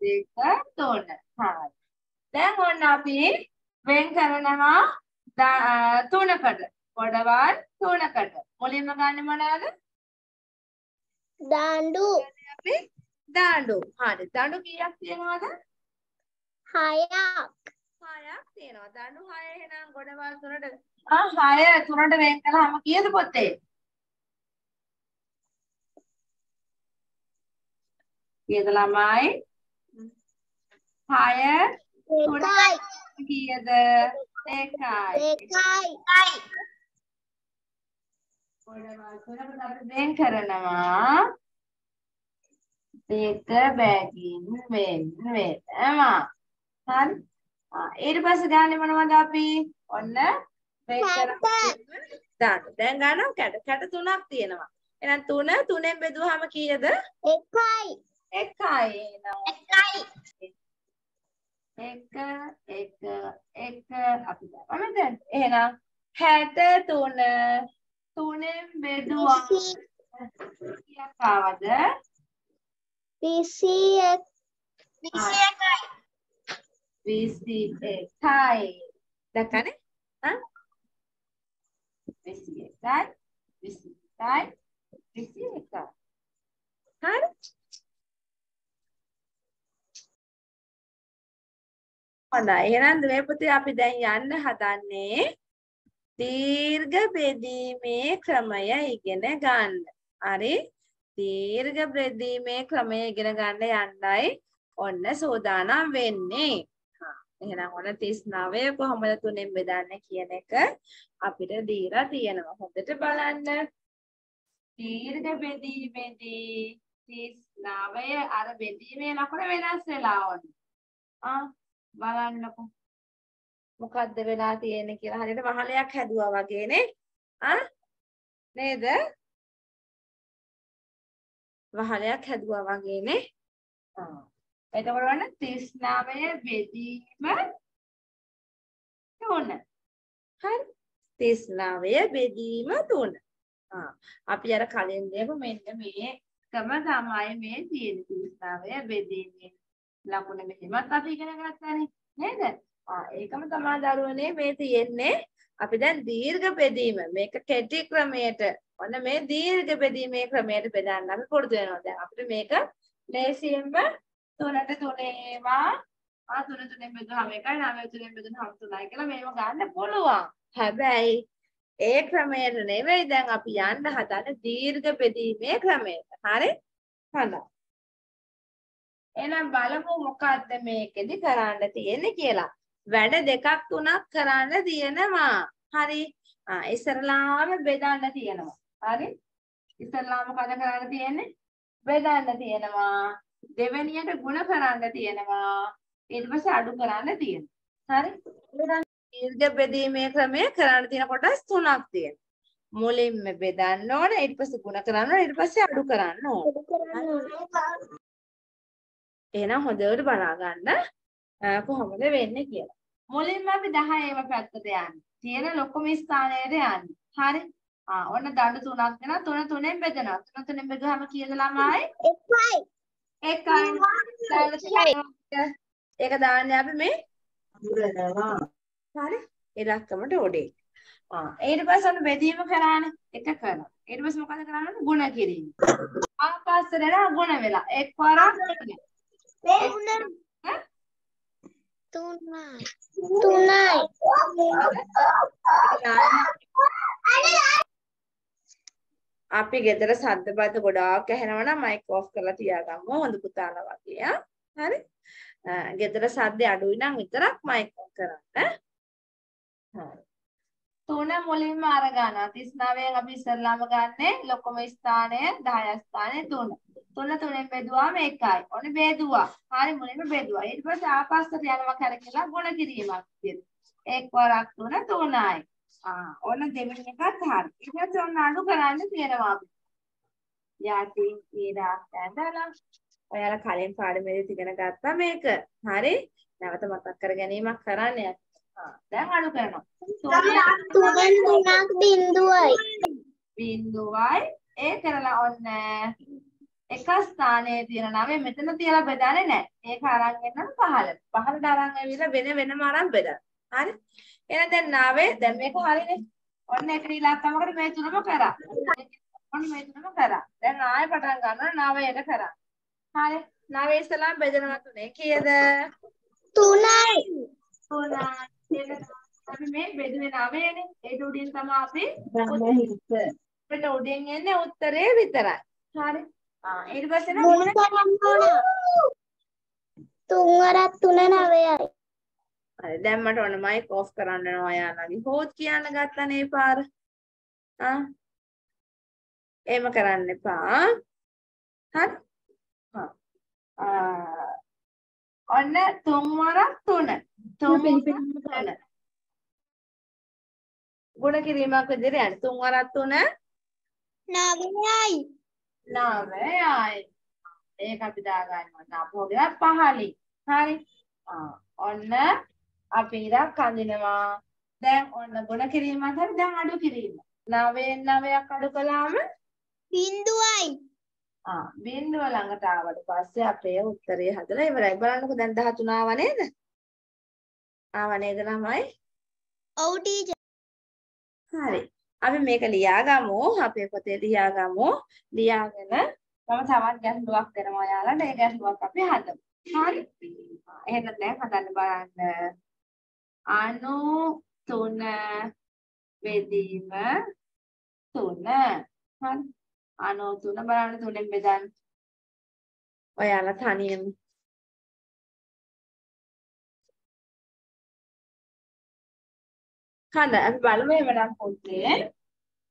දෙක තුන හරි දැන් ඔන්න අපි වෙන් කරනවා ද- තුනකට ගොඩවල් තුනකට මුලින්ම ගන්න මොනවද දඬු. අපි දඬු. හරි. දඬු කීයක් තියෙනවද? හයක්. හයක් තියෙනවා. දඬු හය එහෙනම් ගොඩවල් තුනට. ආ හය තුනට වෙන් කළාම කීයද පොතේ? කීයද ළමයි? හය. දෙකයි. කීයද දෙකයි දෙකයි. ගොඩවල් අපි වෙන් කරනවා දෙක බැගින් වෙන් වෙනවා හරි ඊට පස්සේ ගන්නේ මොනවද අපි ඔන්න වෙන් කරලා දැන් ගන්නවා කැට කැට තුනක් තියෙනවා එහෙනම් තුන තුනෙන් බෙදුවාම කීයද එකයි. එකයි එහෙනම් එකයි. එක එක එක. අපි දාමු දැන්. එහෙනම් 63 තුනෙන් බෙදුවා. විසි කීයක් ආවද විසි එක් විසි එකයි. විසි එකයි දැක්කනේ? ආ විසි එකයි විසි එකයි විසි එකයි හරි හොඳයි එහෙනම් දුවේ පුතේ අපි දැන් යන්න හදන්නේ දීර්ඝ බෙදීමේ ක්‍රමය ඉගෙන ගන්න. හරි? දීර්ඝ බෙදීමේ ක්‍රමය ඉගෙන ගන්න යන්නයි ඔන්න සූදානම් වෙන්නේ. හා එහෙනම් ඔන්න 39 කොහොමද තුනෙන් බෙදන්නේ කියන එක අපිට දීලා තියෙනවා. හොඳට බලන්න. දීර්ඝ බෙදීමේදී 39 අර බෙදීමේ ලකුණ වෙනස් වෙලා ඕන. ආ බලන්නකො. මොකද්ද වෙලා තියෙන්නේ කියලා හරියට වහලයක් හැදුවා වගේනේ. ආ නේද? වහලයක් හැදුවා වගේනේ. ආ. එතකොට ඔන්න 39 බෙදීම 3. හරි. 39 බෙදීම 3. ආ. අපි අර කලින් දීපු මෙන්න මේකම තමයි මේ තියෙන 39 බෙදීමේ ලකුණ මෙහෙමත් අපි ඉගෙන ගත්තානේ. නේද? ආ ඒකම තමයි දරුවනේ මේ තියෙන්නේ. අපි දැන් දීර්ඝ බෙදීම මේක කෙටි ක්‍රමයට ඔන්න මේ දීර්ඝ බෙදීමේ ක්‍රමයට බෙදන්න අපි පුරුදු වෙනවා. දැන් අපිට මේක ලේසියෙන්ම තුනට තුනේවා. ආ තුන තුනෙන් බෙදුවාම එකයි නවය තුනෙන් බෙදුනහම තුනයි කියලා මේව ගන්න පුළුවන්. හැබැයි ඒ ක්‍රමයට නෙවෙයි දැන් අපි යන්න හදන්නේ දීර්ඝ බෙදීමේ ක්‍රමයට. හරි? හොඳයි එහෙනම් බලමු මොකද්ද මේකෙදි කරන්න තියෙන්නේ කියලා වැඩ දෙකක් තුනක් කරන්න තියෙනවා. හරි. ආ ඉස්සරලාම බෙදන්න තියෙනවා. හරි. ඉස්සරලාම මොකද කරන්න තියෙන්නේ? බෙදන්න තියෙනවා. දෙවෙනියට ಗುಣ කරන්න තියෙනවා. ඊට පස්සේ අඩු කරන්න තියෙනවා. හරි. දීර්ඝ බෙදීමේ ක්‍රමය කරන්න තියෙන කොටස් තුනක් තියෙනවා. මුලින්ම බෙදන්න ඕන ඊට පස්සේ ಗುಣ කරන්න ඕන ඊට පස්සේ අඩු කරන්න ඕන. එහෙනම් හොඳට බලා ගන්න. කොහොමද වෙන්නේ කියලා. මුලින්ම අපි 10ම පැත්තට යන්නේ. තියෙන ලොකුම ස්ථානයට යන්නේ. හරි. ආ ඔන්න දඬු තුනක් දෙනවා. තුන තුනෙන් බෙදෙනවා. තුන තුනෙන් බෙදුවාම කීයද ළමයි? එකයි. එකයි. දාලා තියෙනවා. ඒක දාන්නේ අපි මේ හරි ඉලක්කමට උඩේ. ආ ඊට පස්සේ ඔන්න බෙදීම කරානේ. එක කරනවා. ඊට පස්සේ මොකද කරන්නේ? ගුණ කිරීම. ආපස්සට එනවා ගුණ වෙලා. එක් ඈ? තුනයි. තුනයි. අපි ගෙදර සද්දපද ගොඩාක් ඇහෙනවා නම් මයික් ඔෆ් කරලා තියාගමු හොඳ පුතාලා වගේ ආ හරි ගෙදර සද්ද අඩුයි නම් විතරක් මයික් ඔෆ් කරන්න හරි තුන මුලින්ම අරගන්න 39න් අපි ඉස්සරලාම ගන්නෙ ලොකම ස්ථානය 10 ස්ථානය 3 තුන තුනෙන් බෙදුවාම එකයි ඔන්න බෙදුවා. හරි මුලින්ම බෙදුවා. ඊට පස්සේ ආපස්සට යනවා කරකලා ගුණ කිරීමක් තියෙනවා එක් වරක් තුන තුනයි. ආ ඔන්න දෙවෙනි එකත් හරි. ඊට පස්සේ ඔන්න අඩු කරන්න තියෙනවා අපි. යටින් ඊඩා ඇඳලා. ඔයාලා කලින් පාඩමේදී ඉගෙන ගත්තා මේක. හරි? නැවත මතක් කර ගැනීමක් කරන්න යන්න. දැන් අඩු කරනවා. තුනෙන් තුනක් බිඳුවයි. බිඳුවයි. ඒ කරලා ඔන්න එක ස්ථානයේ තියෙන නම මෙතන තියලා බෙදන්නේ නැහැ. ඒක අරන් එන්නම් පහළට. පහළට අරන් ඇවිල්ලා වෙන වෙනම අරන් බෙදන්න. හරි? එහෙනම් දැන් නාවේ දැන් මේක හරිනේ. ඔන්න එක ඉලක්කමකට මේ තුනම කරා. ඔන්න මේ තුනම කරා. දැන් ආයෙ පටන් ගන්නවා නාවයට කරා. හරි. නාවේ ඉස්සලාම් බෙදනවා තුනේ කීයද? තුනයි. තුනයි. එහෙනම් අපි මේ බෙදුවේ නාවයනේ. ඒක උඩින් තමයි අපි උඩින් එන්නේ උත්තරේ විතරයි. හරි. ඊට පස්සේ මුල් කරන්න ඕන. තුන් වරක් තුන නවයයි. හරි දැන් මට ඔන්න මයික් ඔෆ් කරන්න වෙනවා ඔයාලගේ. හොත් කියන්න ගත්තනේ පාර. ආ. එහෙම කරන්න එපා. හරි. ආ ඔන්න තුන් වරක් තුන. තුන් තුන. ගුණ කිරීමක් විදිහට යන්න. තුන් වරක් තුන නවයයි. නවයයි. ඒක අපි දාගන්නවා. නවෝගයක් පහලින්. හරි. ඔන්න අපි ඉරක් අඳිනවා. දැන් ඔන්න ගුණ කිරීමත් හරි දැන් අඩු කිරීම. නවයෙන් නවයක් අඩු කළාම බිඳුවයි. ආ බිඳුව ළඟට ආවට පස්සේ අපේ උත්තරේ හදලා ඉවරයි. බලන්නකෝ දැන් 13 ආව නේද? ආව නේද ළමයි? ඔව් ටීචර්. හරි. අපි මේක ලියාගමු. අපේ පොතේ ලියාගමු. ලියාගෙන මම තවත් ගැටලුවක් දෙනවා ඔයාලට. ඒ ගැටලුවක් අපි හදමු. හරි. එහෙනම් දැන් හදන්න බලන්න. අනු තුන බෙදීම තුන. හරි. අනු තුන බලන්න තුනෙන් බෙදන්න. ඔයාලා තනියම හඳ අපි බලමු එහෙමනම් පොතේ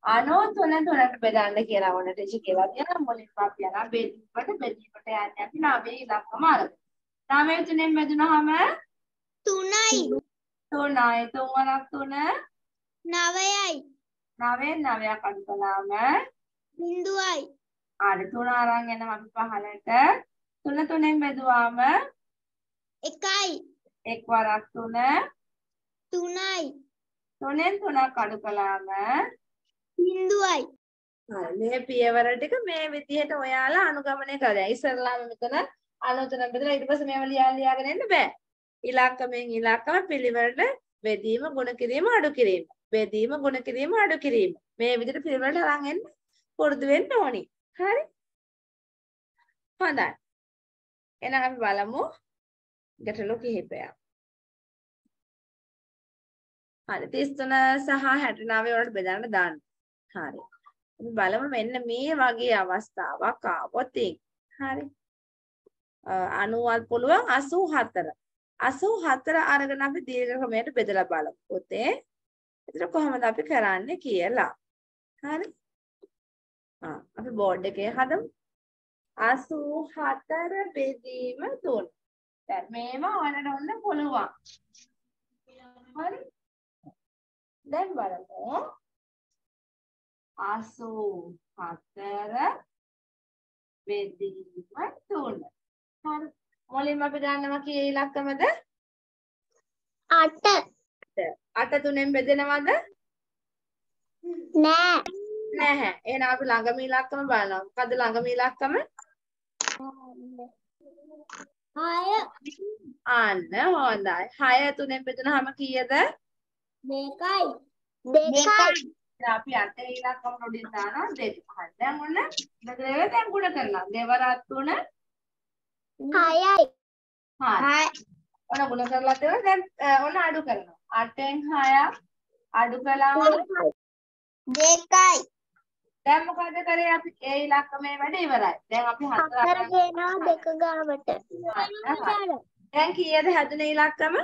අනෝ තුන තුනට බෙදන්න කියලා ඕන ටීචර් කියලා තියෙනවා මුලින්ම අපි යනවා බෙදීමට බෙදීමට යන්නේ අපි නවයේ ඉලක්කම අරගෙන. නවයේ තුනෙන් බෙදුනහම තුනයි. තුනයි තුන් වරක් තුන නවයයි. නවයෙන් නවයක් අඩු කළාම බිඳුවයි. ආර තුන අරන් යනවා අපි පහලට තුන තුනෙන් බෙදුවාම එකයි. එක් වරක් තුන තුනයි. තුනෙන් තුනක් අඩු කළාම? බිඳුවයි. හරි මේ පියවර ටික මේ විදිහට ඔයාලා අනුගමනය කරලා. ඉස්සරලාම මෙතන අනුතන බෙදලා ඊට පස්සේ මේව ලියා ලියාගෙන එන්න බෑ. ඉලක්කමෙන් ඉලක්කම පිළිවෙලට බෙදීම ගුණ කිරීම අඩු කිරීම. බෙදීම ගුණ කිරීම අඩු කිරීම. මේ විදිහට පිළිවෙලට අරන් එන්න පුරුදු වෙන්න ඕනි. හරි? හොඳයි. එහෙනම් අපි බලමු. ගැටලු කිහිපයක් හරි. 33 සහ 69 වලට බෙදන්න දාන්න. හරි. අපි බලමු මෙන්න මේ වගේ අවස්ථාවක් ආවොත් හරි. අනුවත් පුළුවන් 84 84 අරගෙන අපි දීර්ඝ ක්‍රමයට බෙදලා බලමු. පොතේ. එතන කොහොමද අපි කරන්නේ කියලා. හරි. ආ අපි බෝඩ් එකේ හදමු. 84 බෙදීම 3 දැන් මේවා ඔයාලට ඔන්න පුළුවන්. හරි. දැන් බලමු. අසූ හතර බෙදීම තුන. හරි. මුලින්ම අපි ගන්නවා කී ඉලක්කමද? අට. අට තුනෙන් බෙදෙනවද? නෑ. නැහැ. එහෙනම් අපි ළඟම ඉලක්කම බලනවා. මොකද්ද ළඟම ඉලක්කම හය. අන්න හොඳයි. 6 තුනෙන් බෙදුනහම කීයද දෙකයි. දෙකයි. දැන් අපි අට ඉලක්කම උඩින් දානවා. දෙක හරි. දැන් ඔන්න බෙදලා දැන් ගුණ කරනවා. දෙවරක් තුන. හයයි. හරි. ඔන්න ගුණ කරලා තියෙනවා දැන් ඔන්න අඩු කරනවා. 8න් 6ක් අඩු කළාම දෙකයි. දැන් මොකද කරේ අපි? ඒ ඉලක්කමේ වැඩ ඉවරයි. දැන් අපි හතර ගේනවා දෙක ගාවට. දැන් කීයද හැදුනේ ඉලක්කම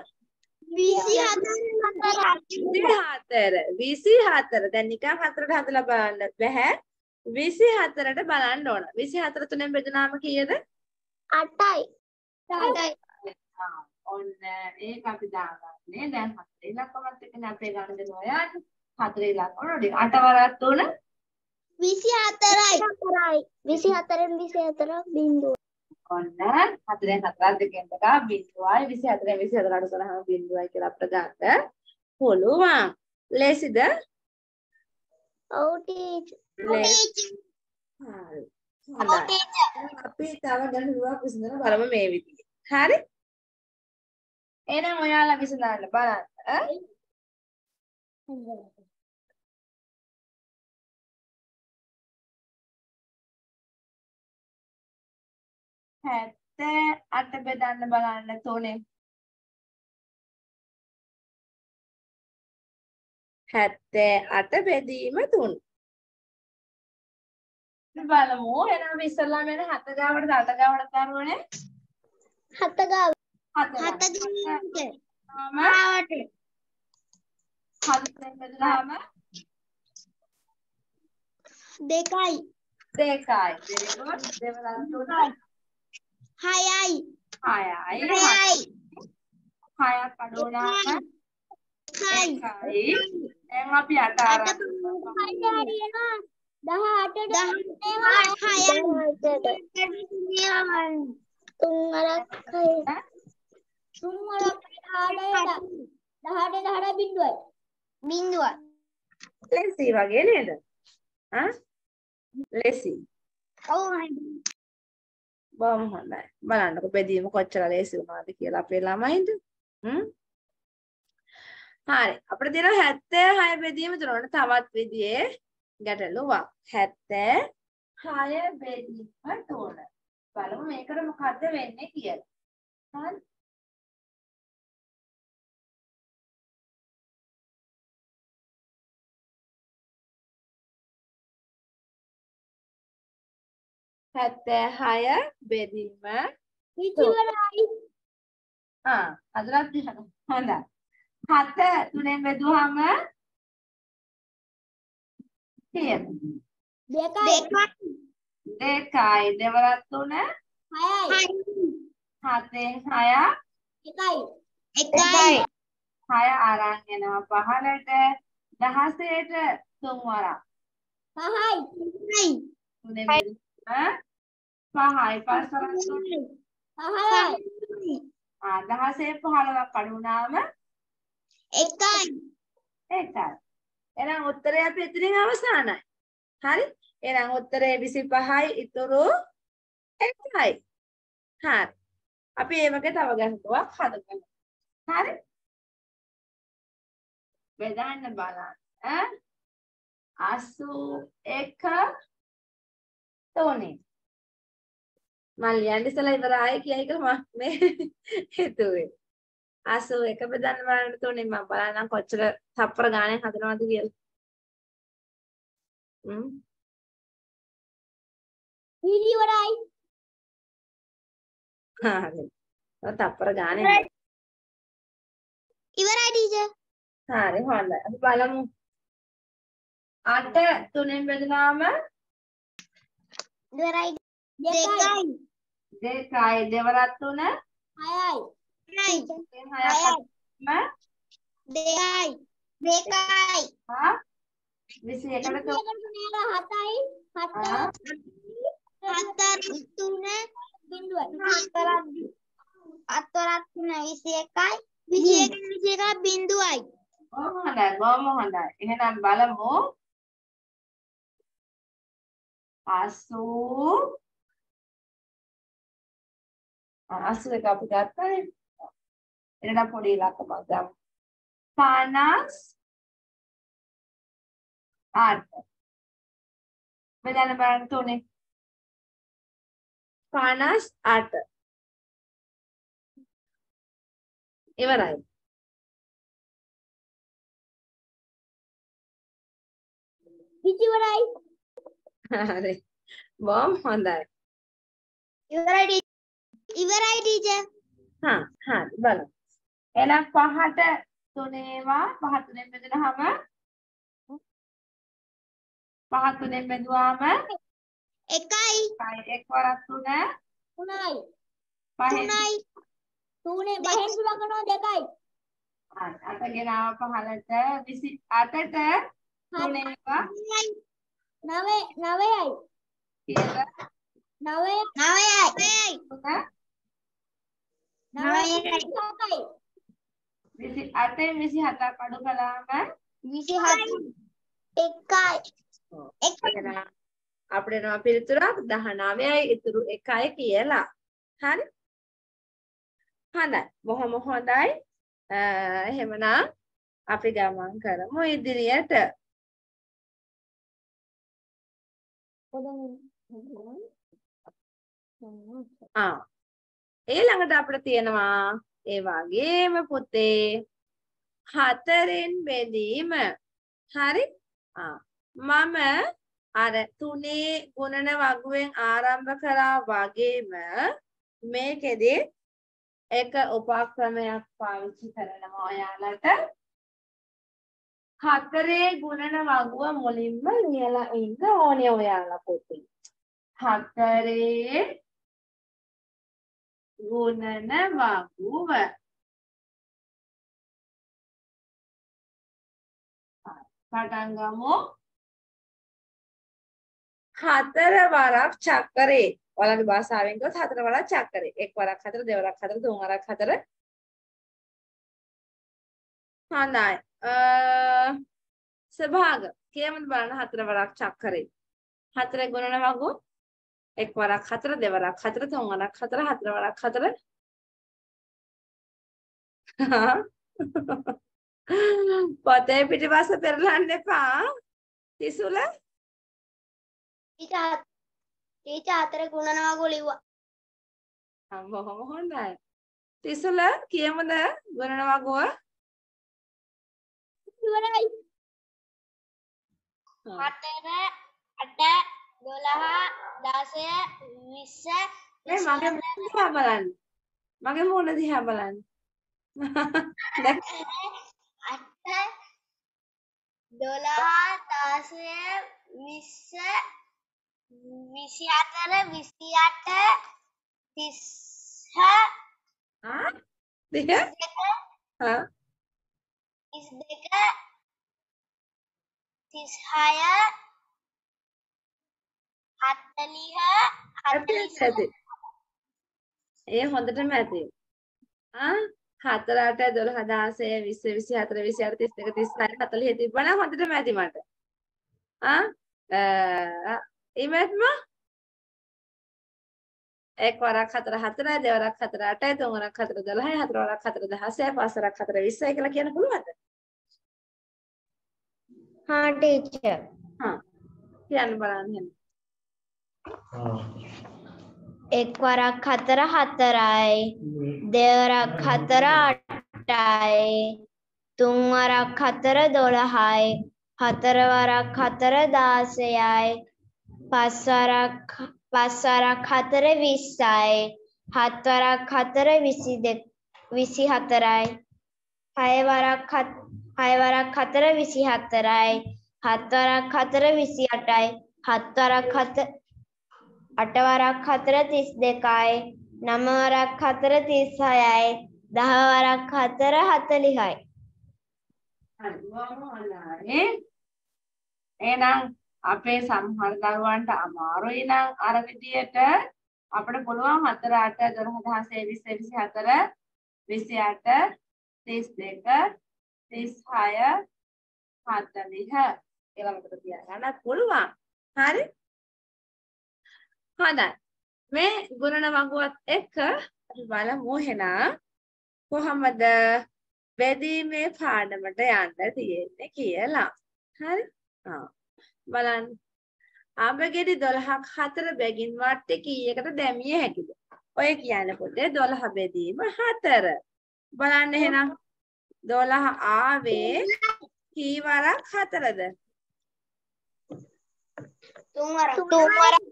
විසි 24 24 දැන් නිකන් හතරට හදලා බලන්න බෑ. 24ට බලන්න ඕන. 24 තුනෙන් බෙදුනාම කීයද? අටයි. ඔන්න ඒක අපි දාගන්නේ. දැන් හතර ඉලක්කමත් එක්කනේ අපේ ගණන් දෙන ඔයාට හතර ඉලක්කම උඩින් අට වරක් තුන? විසි හතරයි හතරයි විසි ඔන්න හතරෙන් හතරක් දෙකෙන් දෙක බිඳුවයි 24න් 24 අඩු කරාම බිඳුවයි කියලා අපිට ගන්න පුළුවන්. ලේසිද? ඔව් අපි තව ගැටලුවක් විසඳන බලමු මේ විදිහට. හරි? එහෙනම් ඔයාලා විසඳන්න බලන්න. හැත්තෑ අට බෙදන්න බලන්න තුනේ. හැත්තෑ අට බෙදීම තුන. බලමු එහෙනම් අපි ඉස්සල්ලාම එන හත ගාවට අට ගාවට දරුවනේ. හත ගාව හත ගාවට. හතෙන් බෙදලාම දෙකයි දෙකයි. දෙකවත් දෙවලක් තුනයි. හයයි හයයි. හයයි හයක් අඩු වුණාම හයයි එකයි. දැන් අපි අට අට අරන් තුන් අරක් හය තුන් අරක් දහට දහට බින්දුවයි බින්දුවයි ලෙසි වගේ නේද? ආ? ලෙසි. ඔව් බොහොම හොඳයි. බලන්නකො බෙදීම කොච්චර ලේසි වුණාද කියලා අපේ ළමයින්ට. හ්ම්? හරි. අපිට තියෙනවා 76 බෙදීම තුනට තවත් විදිහේ ගැටලුවක්. 76 බෙදීම තුන. බලමු මේකට මොකද්ද වෙන්නේ කියලා. හරි. හැත්තෑ හය බෙදීම. ඉතිවරයි. ආ තියෙනවා හොඳයි. හත තුනෙන් බෙදුවාම කීයද දෙකයි. දෙකයි. දෙවරක් තුන. හයයි. හතෙන් හයක් එකයි. එකයි. හය අරන් එනවා. පහළට දහසේට තුන් වරක් පහයි. තුනෙන් බෙදුවාම පහයි පස් වරක් තුන පහයි ආ දහසේ පහළවක් අඩු වුණාම එකයි ඒකයි. එහෙනම් උත්තරය අපි එතනින් අවසానයි. හරි? එහෙනම් උත්තරය 25යි ඉතුරු 1යි. හරි. අපි වගේ තව ගැටලුවක් හදමු. හරි? බෙදන්න බලන්න. ඈ 81 තුනේ. මම ලියන්න ඉස්සලා ඉවර ආයේ කියයි කියලා මම මේ හිතුවේ. 81 බෙදන්න බලන්න තුනේ මම බලන්නම් කොච්චර තප්පර ගාණෙන් හදනවද කියලා. හ්ම් ඉතිවරයි හරි. තප්පර ගාණෙන් ඉවරයි ටීචර් හරි හොඳයි. අපි බලමු. 8 තුනෙන් බෙදුනාම ඉවරයි දෙකයි. දෙකයි. දෙවරක් තුන. හයයි. හයයි. දෙකයි. දෙකයි. හා? 21කට තුන හතයි. ආ. හතර තුන. බිඳුවයි හතරක් හතරක් තුන. විසි එකයි 21 21 බිංදුවයි. බොහොම හොඳයි. බොහොම හොඳයි. එහෙනම් බලමු 80 80 එක අපි ගත්තානේ එහෙනම් පොඩි ඉලක්කමක් ගමු. 50 8 බෙදන්න බලන්න තුනේ. 58 ඉවරයි. ඉතිවරයි. හරි බොහොම හොඳයි ඉවරයි. ඉවරයි ටීචර්. හා හරි බලමු එහෙනම් පහට තුනේවා පහ තුනෙන් බෙදුනහම පහ තුනෙන් බෙදුවාම එකයි කයි එක් වරක් තුන තුනයි පහෙන් තුනයි තුනේ පහෙන් තුන කරනවා දෙකයි. හරි අට ගෙනාව පහලට 28ට තුනේවා නවය නවයයි කියලා නවය නවයයි නවයයි සතයි 28න් 27ක් අඩු කළාම 27 එකයි එහෙනම් අපිට එනවා පිළිතුරක් 19යි ඉතුරු 1යි කියලා. හරි? හොඳයි. බොහොම හොඳයි. එහෙමනම් අපි ගමන් කරමු ඉදිරියට. ආ. ඊළඟට අපිට තියෙනවා ඒ වගේම පුතේ හතරෙන් බෙදීම. හරි? ආ. මම අර තුනේ ගුණන වගුවෙන් ආරම්භ කරා වගේම මේකෙදි එක උපක්‍රමයක් පාවිච්චි කරනවා ඔයාලට හතරේ ගුණන වගුව මුලින්ම ලියලා ඉන්න ඕනේ ඔයාලා පොතේ. හතරේ ගුණන වගුව. පටන් ගමු. හතර වරක් චක්කරේ ඔයාලගේ භාෂාවෙන් කිව්වොත් හතර වරක් චක්කරේ එක් වරක් හතර දෙවරක් හතර තුන් වරක් හතර. හොඳයි. අ සභාග කියමුද බලන්න හතර වරක් චක්කරේ හතර ගුණන වගු එක් වරක් හතර දෙවරක් හතර තුන් වරක් හතර හතර වරක් හතර පොතේ පිටිපස්ස පෙරලන්න එපා තිසුල ටීචර් ටීචර් හතර ගුණනවා ගොලිව්වා. බොහොම හොඳයි. තිසුල කියමුද ගුණන වගුව? ඉවරයි. හතර අට දොළහ දසය විස්ස මගේ දිහා බලන්න. මගේ මුණ දිහා බලන්න. අට දොළහ දාසය විස්ස විසි අතර විසි අට තිස්හ දෙක තිස් දෙක තිස්හය හත්තලිහ ඇති. ඒ හොඳටම ඇති. ආ 4 8 12 16 20 24 22 33 36 40 තිබ්බනම් හොඳටම ඇති මට. ආ අ ඉමෙත්ම එක් වරක් 4 4 දෙවරක් 4 8 තුන් වරක් 4 12 හතර වරක් 4 16 පස් වරක් 4 20 කියලා කියන්න පුළුවන්ද? හා ටීචර් හා කියන්න බලන්න එහෙනම්. එක් වරක් හතර හතරයි දෙවරක් හතර අටයි තුන් වරක් හතර දොළහයි හතර වරක් හතර දාසයයි පස් වරක් පස් වරක් හතර විස්සයි හත් වරක් හතර විසි දෙක විසි හතරයි හය වරක් හත්- හය වරක් හතර විසි හතරයි හත් වරක් හතර විසි අටයි හත් වරක් හතර අටවරක් හතර තිස් දෙකයි නමවරක් හතර තිස් හයයි දහවරක් හතර හතලිහයි. හරි බොහොම හොඳයි. එහෙනම් අපේ සමහර දරුවන්ට අමාරුයි නම් අර විදියට අපිට පුළුවන් 4 8 12 16 20 24 28 32 36 40 ඒවා මතක තියාගන්න පුළුවන්. හරි? හොඳයි. මේ ගුණන වගුවත් එක්ක අපි බලමු එහෙනම් කොහොමද බෙදීමේ පාඩමට යන්න තියෙන්නේ කියලා. හරි? ආ. බලන්න. අඹගෙඩි 12ක් හතර බැගින් වට්ටේ කීයකට දැමිය හැකිද? ඔය කියන පොතේ 12 බෙදීම 4. බලන්න එහෙනම් 12 ආවේ කී වරක් හතරද? තුන් වරක් තුන් වරක්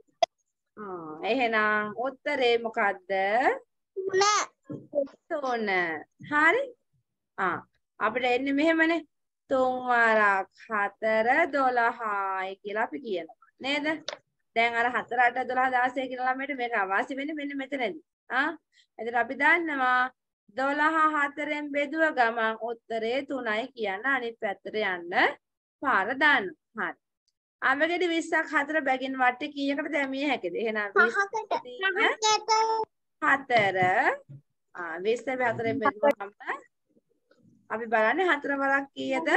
ආ එහෙනම් උත්තරේ මොකද්ද? තුන. හරි? ආ අපිට එන්නේ මෙහෙමනේ. තුන් වරක් 4 12යි කියලා අපි කියනවා. නේද? දැන් අර 4 8 12 16 කියන ළමයට මේක අවාසි වෙන්නේ මෙන්න මෙතනදී. ආ එතන අපි දන්නවා 12 4ෙන් බෙදුව ගමන් උත්තරේ 3යි කියන්න අනිත් පැත්තට යන්න පාර දාන්න. හරි. අඹගෙඩි 20ක් හතර බැගින් වටේ කීයකට දැමිය හැකිද? එහෙනම් 20 හතර ආ 20 හතරෙන් බෙදුවම අපි බලන්නේ හතර වරක් කීයද?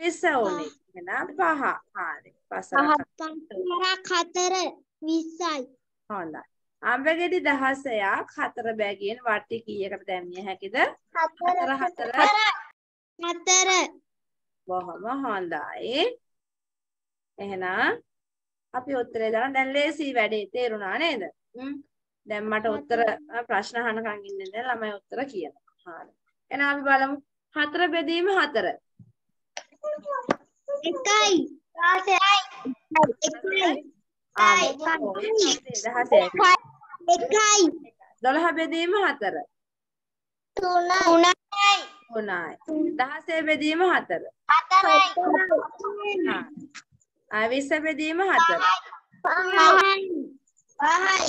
20 ඕනේ. එහෙනම් පහ. හරි. පස් වරක් හතර 20යි හොඳයි. අඹගෙඩි 16ක් හතර බැගින් වටි කීයකට දැමිය හැකිද? හතර හතර හතර බොහොම හොඳයි. එහෙනම් අපි උත්තරේ දාන දැන් ලේසි වැඩේ තේරුණා නේද? දැන් මට උත්තර ප්‍රශ්න අහනකම් ඉන්නේ දැන් ළමයි උත්තර කියනවා. හරි. එහෙනම් අපි බලමු හතර බෙදීම හතර. එකයි එකයි ආ එකයි. 16 එකයි 12 බෙදීම හතර. තුනයි තුනයි 3යි. 16 බෙදීම හතර. හතරයි 20 බෙදීම හතර. පහයි පහයි.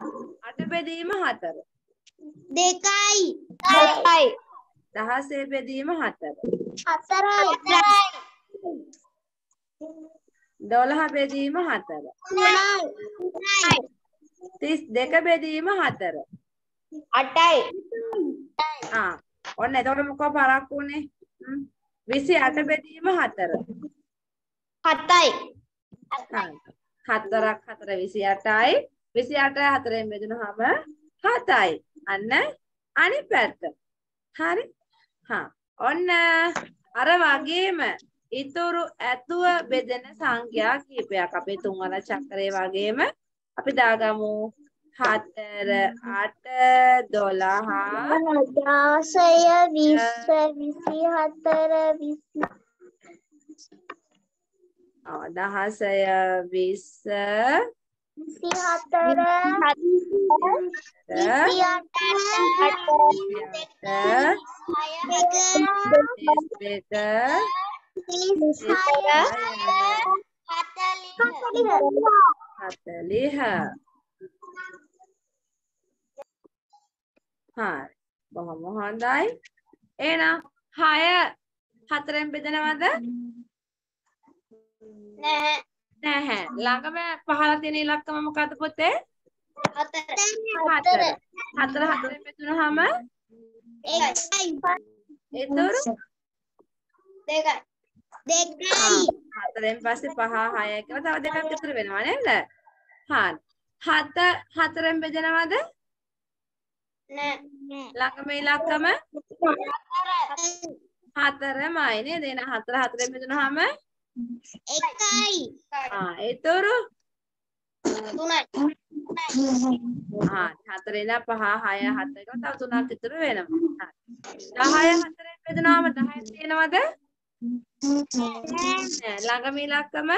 8 බෙදීම හතර. දෙකයි දෙකයි 16 බෙදීම හතර. හතරයි 12 බෙදීම හතර. තුනයි 32 බෙදීම හතර. අටයි ආ ඔන්න එතකොට මොකෝ පරක්? හ්ම්. 28 බෙදීම හතර. හතයි හා. හතරක් හතර 28යි. 28 හතරෙන් බෙදුනහම 7යි. අන්න අනිත් පැත්ත. හරි? හා. ඔන්න අර වගේම ඉතුරු ඇතුව බෙදෙන සංඛ්‍යා කීපයක් අපේ තුන්වන චක්‍රය වගේම අපි දාගමු. 4 8 12 දාසය විස්ස විසි හතර විසි ඔව්, 16 20 විසි හතර විසි අට දෙක හතලිහ හරි බොහොම හොඳයි. එහෙනම් 6 හතරෙන් බෙදනවද? නැහැ. නැහැ. ළඟම පහළ තියෙන ඉලක්කම මොකද්ද පොතේ? හතර. හතර. හතර හතරෙන් බෙදුනහම? එකයි. ඉතුරු දෙකයි. දෙකයි. හතරෙන් පස්සේ පහ හය කියලා. තව දෙකක් ඉතුරු වෙනවා නේද හරි හත හතරෙන් බෙදනවද? නෑ. ළඟම ඉලක්කම හතර. හතරමයි නේද? එහෙනම් හතර හතරෙන් බෙදුනහම? එකයි. ආ ඉතුරු තුනයි. ආ හතරේ ඉඳන් පහ හය හත. කියලා තව තුනක් ඉතුරු වෙනවා. හරි 10 හතරෙන් බෙදුනාම 10 තියෙනවද ළඟම ඉලක්කම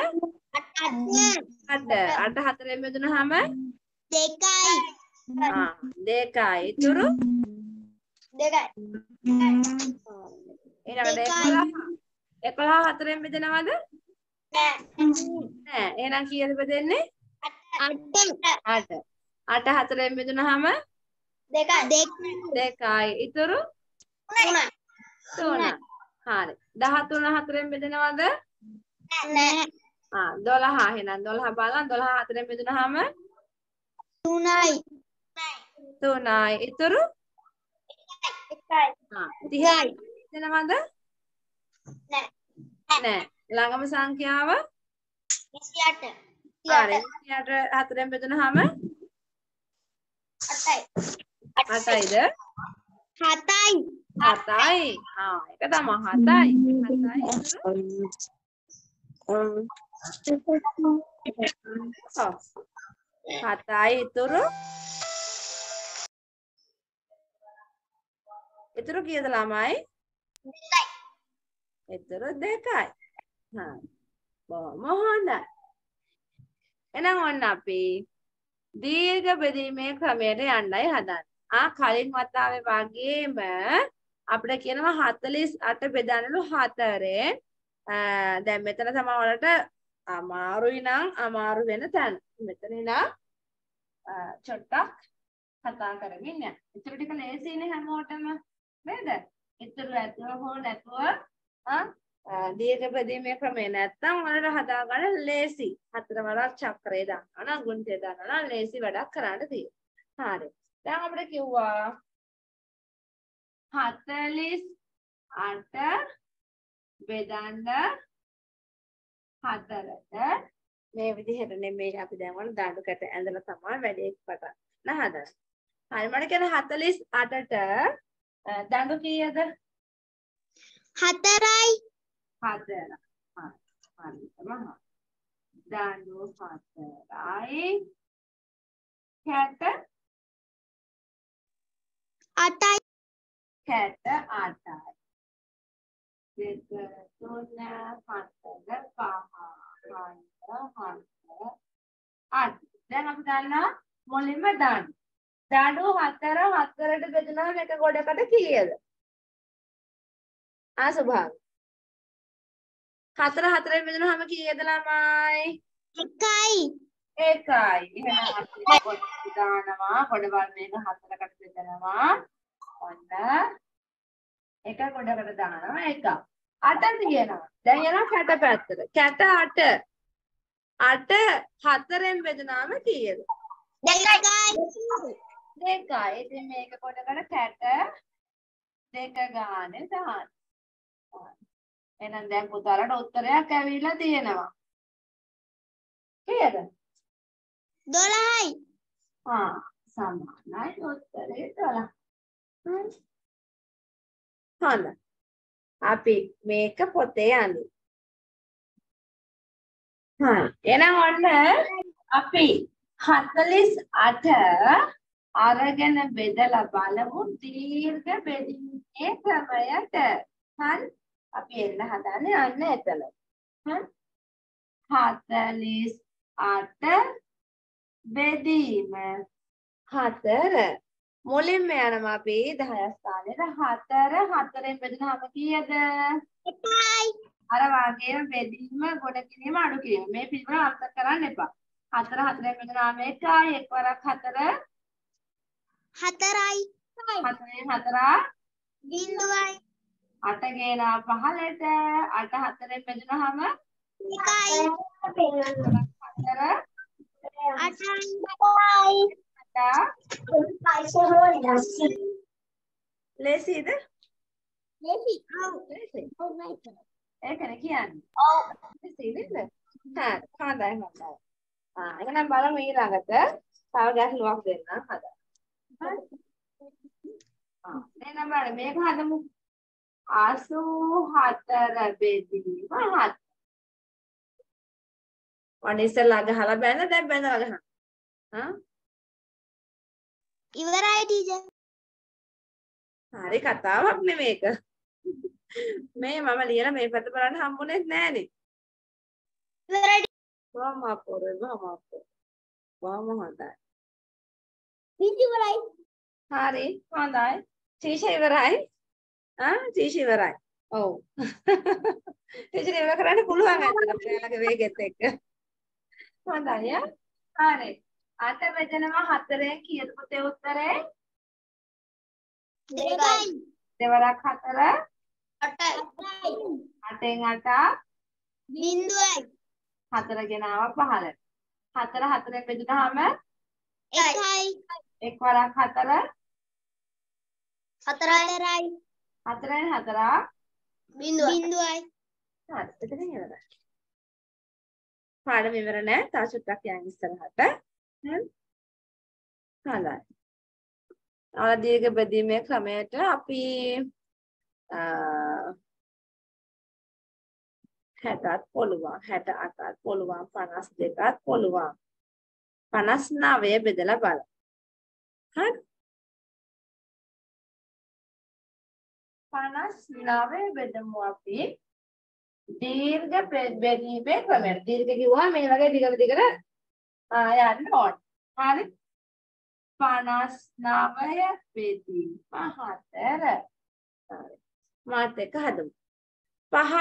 අට අට හතරෙන් බෙදුනහම දෙකයි. ආ දෙකයි. ඉතුරු? දෙකයි. ඊළඟට 11 11 හතරෙන් බෙදනවද නෑ. එහෙනම් කීයද බෙදෙන්නේ අට. 8 8 හතරෙන් බෙදුනහම දෙකයි. දෙකයි. ඉතුරු? තුනයි. තුන හරි. 13 හතරෙන් බෙදනවද? නෑ. ආ 12 එහෙනම් 12 බලන්න. 12 හතරෙන් බෙදුනහම? තුනයි. තුනයි. ඉතුරු? හා 30යි. එනවද? නෑ. නෑ. ළඟම සංඛ්‍යාව? විසියට. හරි. 28 හතරෙන් බෙදුනහම? අටයි. 8යිද? හතයි 7යි. ආ ඒක තමයි 7යි. 7යි. හතයි ඉතුරු ඉතුරු කීයද ළමයි? ඉතුරු දෙකයි. හා. බොහොම හොඳයි. එහෙනම් ඔන්න අපි දීර්ඝ බෙදීමේ ක්‍රමයට යන්නයි හදන්නේ. ආ කලින් වතාවේ වගේම අපිට කියනවා 48 බෙදන්නලු 4ෙන් දැන් මෙතන තමයි වලට අමාරුයි නම් අමාරු වෙන තැන. මෙතන ඉඳන් චොට්ටක් කතා කරමින් යන්න. ඉතුරු ටික ලේසියිනේ හැමෝටම. නේද? ඉතුරු ඇතුව හෝ නැතුව ආ දීර්ඝ බෙදීමේ ක්‍රමය නැත්තම් වලට හදාගන්න ලේසි. හතර වරක් චක්‍රය දානවා නම් ගුණිතය දානවා නම් ලේසි වැඩක් කරන්න තියෙනවා. හරි. දැන් අපිට කිව්වා 48 බෙදන්න හතරට මේ විදිහට නෙමෙයි අපි දැන් වල දඬුකට ඇඳලා තමයි වැඩේ පටන් ගන්න හදන්නේ. හරි මට කියන 48ට දඬු කීයද? හතරයි හතර. හරි. හරි තමයි. දඬු හතරයි. කැට අටයි කැට අටයි. දෙක තුන හතර පහ හතර අට. දැන් අපි ගන්නවා මුලින්ම දඬු. දඬු හතර හතරට බෙදුනම එක ගොඩකට කීයද? ආ ස්වභාව. හතර හතරෙන් බෙදුනහම කීයද ළමයි? එකයි ඒකයි. එහෙනම් දානවා ගොඩවල් මේක හතරකට බෙදනවා. ඔන්න එක ගොඩකට දානවා එක. අට තියෙනවා. දැන් යනවා කැට පැත්තට. කැට අට. අට හතරෙන් බෙදුනාම කීයද? දෙකයි දෙකයි. ඉතින් මේක ගොඩකට කැට දෙක ගානේ දාන්න. එහෙනම් දැන් පුතාලට උත්තරයක් ඇවිල්ලා තියෙනවා. කීයද? දොළහයි ආ සමානයි උත්තරේ 12. හ්ම්. හොඳයි. අපි මේක පොතේ අඳිමු. හා එහෙනම් ඔන්න අපි 48 අරගෙන බෙදලා බලමු දීර්ඝ බෙදීමේ ක්‍රමයට. හරි? අපි එන්න හදන්නේ අන්න එතන. හරි? 48 බෙදීම. හතර. මුලින්ම යනවා අපි 10 ස්ථානෙට හතර. හතරෙන් බෙදුනහම කීයද? එකයි අර වගේම බෙදීම ගොඩ කිරීම අඩු කිරීම. මේ පිළිවෙල අමතක කරන්න එපා. හතර හතරෙන් බෙදුනහම එකයි. එක්වරක් හතර. හතරයි. හතරෙන් හතරක් බිඳුවයි. අට ගේනවා පහළට අට හතරෙන් බෙදුනහම එකයි. හතර අටයි අට ලේසිද? ලේසි ඒකනේ කියන්නේ. ලේසිද? හරි හොඳයි හොඳයි. ආ එහෙනම් බලමු ඊළඟට. තව ගැටලුවක් දෙන්නම් හදන්න. ආ එහෙනම් බලන්න. මේක හදමු. 84 බෙදීම 7 ඔන්න ඉස්සෙල්ලා ගහලා බැලන දැන් බැලලා ගහන්න හා ඉවරයි ටීචර් හරි කතාවක් නෙමේක. මේ මම ලියලා මේ පැත්ත බලන්න හම්බුනේ නෑනේ. ඉවරයි බොහොම අපූර්වයි බොහොම අපූර්වයි. බොහොම හොඳයි. ඉවරයි හරි හොඳයි. ටීචර් ඉවරයි. ආ ටීචර් ඉවරයි. ඔව්. ටීචර් ඉවර කරන්න පුළුවන් ඇත්තට ඔයාලගේ වේගෙත් එක්ක. හොඳයි. හරි. අට බෙදෙනවා හතරෙන් කීයද පුතේ උත්තරේ? දෙකයි දෙවරක් හතර. අටයි. අටෙන් අටක් බිඳුවයි හතර ගෙනාව පහළට. හතර හතරෙන් බෙදුනහම? එකයි. එක් වරක් හතර. හතරයි. හතරෙන් හතරක්. බිඳුවයි බිඳුවයි හරි. එතනින් ඉවරයි පාඩම ඉවර නෑ. තව චුට්ටක් යන් ඉස්සරහට. හරි හොඳයි අර දීර්ඝ බෙදීමේ ක්‍රමයට අපි අ 60ත් පුළුවන් 68ත් පුළුවන් 52ත් පුළුවන් 59 බෙදලා බලන්න හරි? 59 බෙදමු අපි. දීර්ඝ බෙදීමේ ක්‍රමයට දීර්ඝ කිව්වම මේ වගේ දිගට දිගට ආ යන්න ඕන. හරි. 59 බෙදීම හතර හරි මාත් එක්ක හදමු. පහ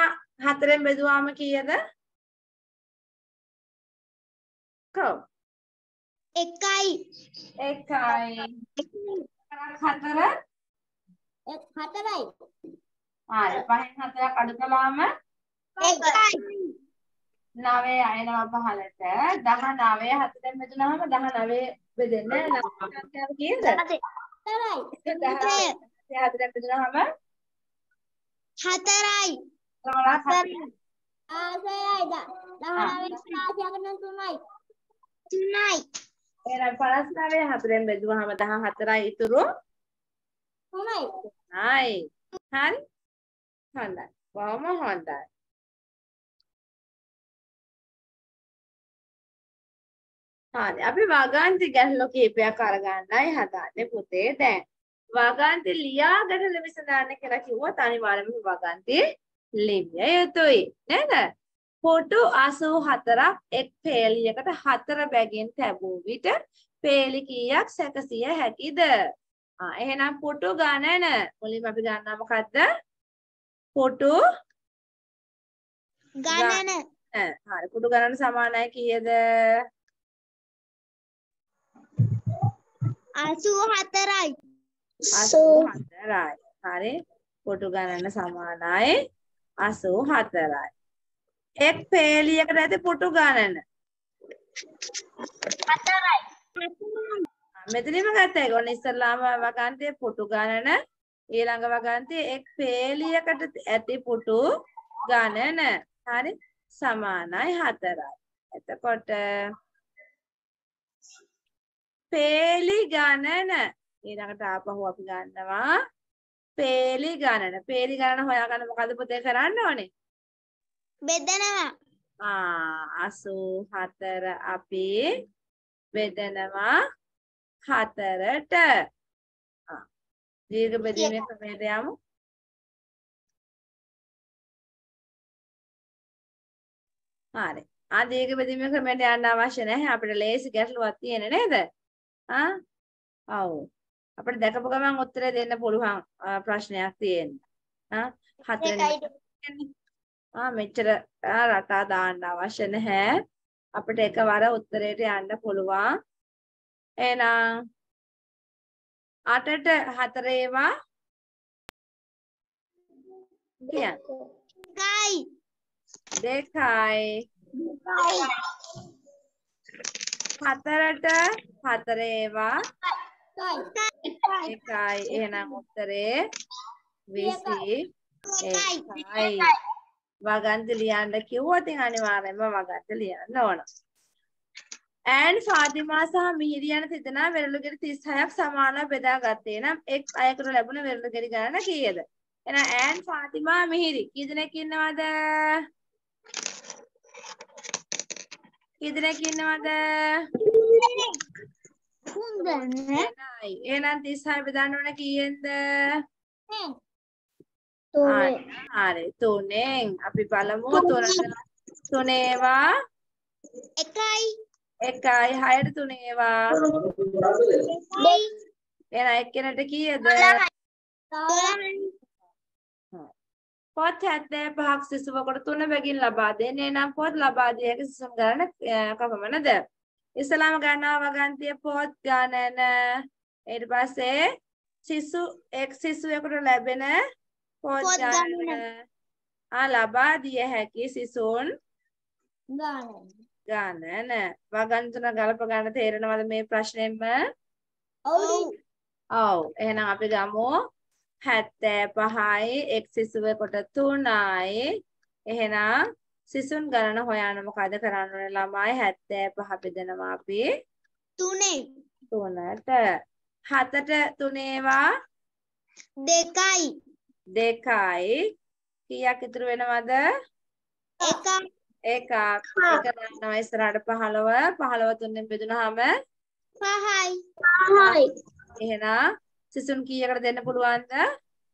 හතරෙන් බෙදුවාම කීයද? කව? එකයි. එකයි. හතර? එක් හතරයි. හරි. පහෙන් හතරක් අඩු කළාම නවය අයනවා පහලට දහ නවය හතරෙන් බෙදුනහම දහ නවය බෙදෙන්න නවය කීයද? හතරයි. දහ හතරෙන් බෙදුනහම හතරයි. ගාණක් හතරයි. ආසයයි. දහනවෙන් ආසයකට තුනයි. තුනයි. එහෙනම් 59 හතරෙන් බෙදුවහම 14යි ඉතුරු? තුනයි. 9යි. හරි? හොඳයි. බොහොම හොඳයි. හරි. අපි වගන්ති ගැටලු කීපයක් අරගන්නයි හදන්නේ පුතේ දැන්. වගන්ති ලියා ගැටලු විසඳන්න කියලා කිව්වොත් අනිවාර්යයෙන්ම වගන්ති ලිවිය යුතුයි. නේද? පොටු 84ක් එක් පේලියකට හතර බැගින් තැබූ විට පේලි කීයක් සැකසිය හැකිද? ආ එහෙනම් පොටු ගණන මුලින්ම අපි ගන්නවා මොකද්ද? පොටු ගණන හරි පොටු ගණන සමානයි කීයද? අසූ හතරයි 84යි. හරි පොටු ගණන සමානයි 84යි. එක් පේලියකට ඇති පොටු ගණන හතරයි මෙතනම ගත්තා. ඔන්න ඉස්සල්ලාම වගන්තියේ පුටු ගණන ඊළඟ වගන්තියේ එක් පේලියකට ඇති පුටු ගණන. හරි? සමානයි 4යි. එතකොට පේලි ගණන ඊළඟට ආපහු අපි ගන්නවා පේලි ගණන. පේලි ගණන හොයාගන්න මොකද පුතේ කරන්න ඕනේ? බෙදනවා ආ 84 අපි බෙදනවා හතරට. දීර්ඝ බෙදීමේ ක්‍රමයට යමු. හරි. ආ දීර්ඝ බෙදීමේ ක්‍රමයට යන්න අවශ්‍ය නැහැ. අපිට ලේසි ගැටලුවක් තියෙන නේද? ආ? ඔව්. අපිට දැකපු ගමන් උත්තරේ දෙන්න පුළුවන් ප්‍රශ්නයක් තියෙන. ආ හතරෙන් ආ මෙච්චර රටා දාන්න අවශ්‍ය නැහැ. අපිට එකවර උත්තරේට යන්න පුළුවන්. එහෙනම් අටට හතර ඒවා කියන්න. එකයි දෙකයි හතරට හතර ඒවා එකයි එහෙනම් උත්තරේ විසි එකයි වගන්ති ලියන්න කිව්වොත් ඉතින් අනිවාර්යයෙන්ම වගන්ති ලියන්න ඕන. ඈන් ෆාතිමා සහ මිහිරි යන තිදෙනා වෙරළුගෙඩි 36ක් සමානව බෙදාගත්තේ නම් එක් අයෙකුට ලැබුණ වෙරළුගෙඩි ගණන කීයද? එහෙනම් ඈන් ෆාතිමා මිහිරි කී දෙනෙක් ඉන්නවද? කී දෙනෙක් ඉන්නවද? හොඳනේ නයි. එහෙනම් 36 බෙදන්න ඕන කීයෙන්ද? තුනේ හරි. තුනෙන්. අපි බලමු. තුනට තුනේවා. එකයි. එකයි. හයට තුනේවා. එහෙනම් එක්කෙනෙක්ට කීයද? පොත් 75ක් සිසුවකට තුන බැගින් ලබා දෙන්නේ නම් පොත් ලබා දිය හැකි සිසුන් ගණන කොපමණද? ඉස්සලාම ගන්නවා වගන්තිය පොත් ගණන. ඊට පස්සේ සිසු එක් සිසුවෙකුට ලැබෙන පොත් ගණන. ගණන. ආ ලබා දිය හැකි සිසුන් ගානයි ගණන. වගන් තුන ගලප ගන්න තේරෙනවද මේ ප්‍රශ්නයෙන්ම? ඔව්. ඔව්. එහෙනම් අපි ගමු 75යි එක් සිසුවෙකුට 3යි එහෙනම් සිසුන් ගණන හොයන්න මොකද කරන්න ඕනේ ළමයි 75 බෙදනවා අපි. තුනේ. 3ට 7ට 3 ඒවා දෙකයි. දෙකයි. කීයක් ඉතුරු වෙනවද? එකක්. එකක්. එක දානවා ඉස්සරහට 15 15 තුනෙන් බෙදුනහම? පහයි. පහයි. එහෙනම් සිසුන් කීයකට දෙන්න පුළුවන්ද?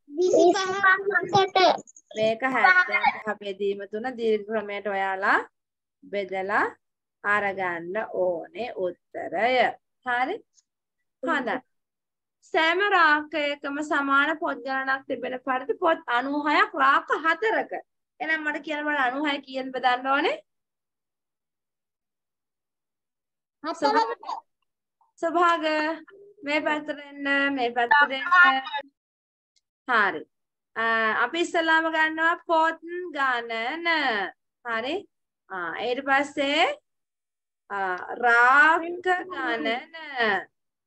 විසි පහකට මේක 75 බෙදීම තුන දීර්ඝ ක්‍රමයට ඔයාලා බෙදලා අරගන්න ඕනේ උත්තරය. හරි? හොඳයි සෑම රාකයකම සමාන පොත් ගණනක් තිබෙන පරිදි පොත් 96ක් රාක 4ක එහෙනම් මට කියන්න බලන්න 96 කීයෙන් බෙදන්න ඕනේ? සභාග මේ පැත්තට එන්න මේ පැත්තට එන්න. හරි. අ, අපි ඉස්සලාම ගන්නවා පොත් ගණන. හරි. ආ ඊට පස්සේ ආ, රාක ගණන.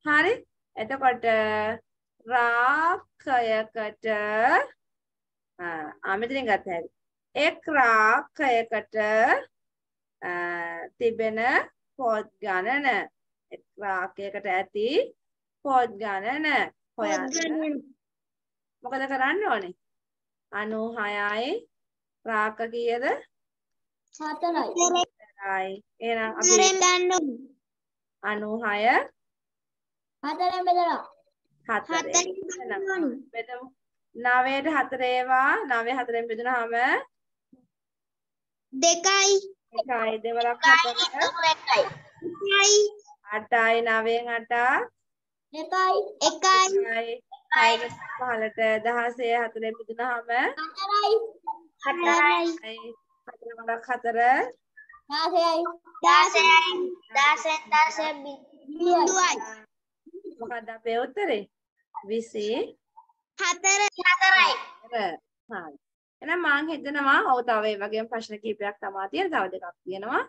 හරි. එතකොට රාකයකට ආ මෙතනින් ගත්ත හැකි එක් රාකයකට අ, තිබෙන පොත් ගණන. එක් රාකයකට ඇති පොත් ගණන හොයන්න මොකද කරන්න ඕනේ? 96යි රාක කීයද හතරයි. හතරයි. එහෙනම් අපි ගන්න 96 හතරෙන් බෙදලා. හතරේ හතරෙන් ඕනි. බෙදමු. 9ට 4 ඒවා 9 හතරෙන් බෙදුනහම? දෙකයි. එකයි දෙවරක් හතර එකයි. 8යි 9න් 8 එකයි. එකයි. 6ට 15ට 16 හතරෙන් බෙදුනහම හතරයි. හතරයි. හතර වරක් හතර. දාසයයි දාසයයි දාසෙන් දාසෙන් බිඳුවයි මොකක්ද අපේ උත්තරේ? 20 හතර. හතරයි. හරි. එහෙනම් මං හිතනවා ඔව් තව ඒ වගේම ප්‍රශ්න කිහිපයක් තමයි තියෙන. තව දෙකක් තියෙනවා.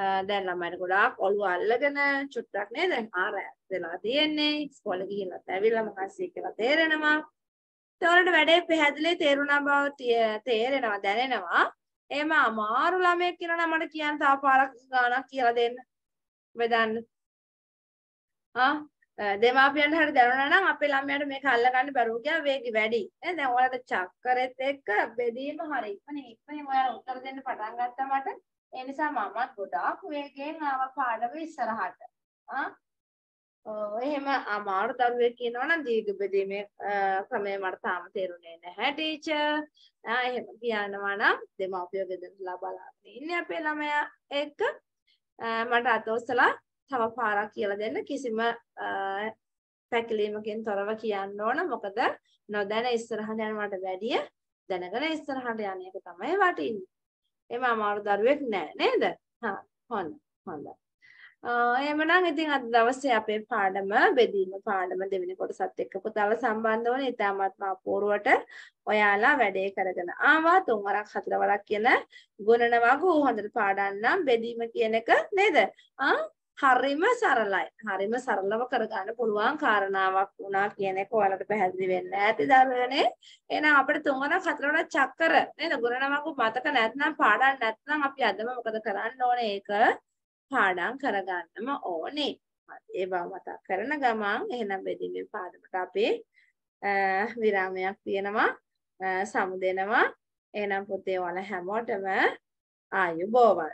අ, දැන් ළමයිට ගොඩාක් ඔළුව අල්ලගෙන චුට්ටක් නේද? ආ රැත් වෙලා තියෙන්නේ. ඉස්කෝලේ ගිහිල්ලත් ඇවිල්ලා මොකක්ද කියලා තේරෙනවා. ඒතකොට වැඩේ පැහැදිලි තේරුණා බව තිය- තේරෙනවා දැනෙනවා. එහෙම අමාරු ළමයෙක් කියලා නම් මට කියන්න තව පාරක් ගාණක් කියලා දෙන්න. බෙදන්න. ආ දෙමාපියන්ට හරි දැනුණා නම් අපේ ළමයාට මේක අල්ලගන්න බැරුව ගියා වේගي වැඩි. නේ දැන් ඔයාලට චක්කරෙත් එක්ක බෙදීම හරි ඉක්මනින් ඉක්මනින් ඔයාලා උත්තර දෙන්න පටන් ගත්තා මට. ඒ නිසා මමත් ගොඩාක් වේගයෙන් ආවා පාඩම ඉස්සරහට. ආ ඔව් එහෙම අමාරු දරුවෙක් කියනවා නම් දීර්ඝ බෙදීමේ අ, ක්‍රමය මට තාම තේරුනේ නැහැ ටීචර්. ආ එහෙම කියනවා නම් දෙමාපියෝ ගෙදරලා බලාගෙන ඉන්නේ අපේ ළමයා එක්ක. අ, මට අතෝසලා තව පාරක් කියලා දෙන්න කිසිම අ, පැකිලීමකින් තොරව කියන්න ඕන මොකද නොදැන ඉස්සරහට යනවට වැඩිය දැනගෙන ඉස්සරහට යන එක තමයි වටින්නේ. එම අමාරු දරුවෙක් නෑ නේද? හා හොඳ හොඳයි. අ, එහෙමනම් ඉතින් අද දවසේ අපේ පාඩම බෙදීම පාඩම දෙවෙනි කොටසත් එක්ක පුතාලා සම්බන්ධ වුණේ ඉතාමත්ම අපූර්වට ඔයාලා වැඩේ කරගෙන ආවා තුන් වරක් හතර වරක් කියන ගුණන වගු හොඳට පාඩම් නම් බෙදීම කියන එක නේද? ආ හරිම සරලයි. හරිම සරලව කරගන්න පුළුවන් කාරණාවක් වුණා කියන එක ඔයාලට පැහැදිලි වෙන්න ඇති දරුවනේ. එහෙනම් අපිට තුන්වරක් හතරවරක් චක්කර නේද? ගුණනමකු මතක නැත්නම් පාඩම් නැත්නම් අපි අදම මොකද කරන්න ඕනේ? ඒක පාඩම් කරගන්නම ඕනේ. හරි, ඒ බව මතක් කරන ගමන් එහෙනම් බෙදීමේ පාඩමට අපේ අ, විරාමයක් තියෙනවා. අ, සමු දෙනවා. එහෙනම් පුතේ ඔයාලා හැමෝටම ආයුබෝවන්.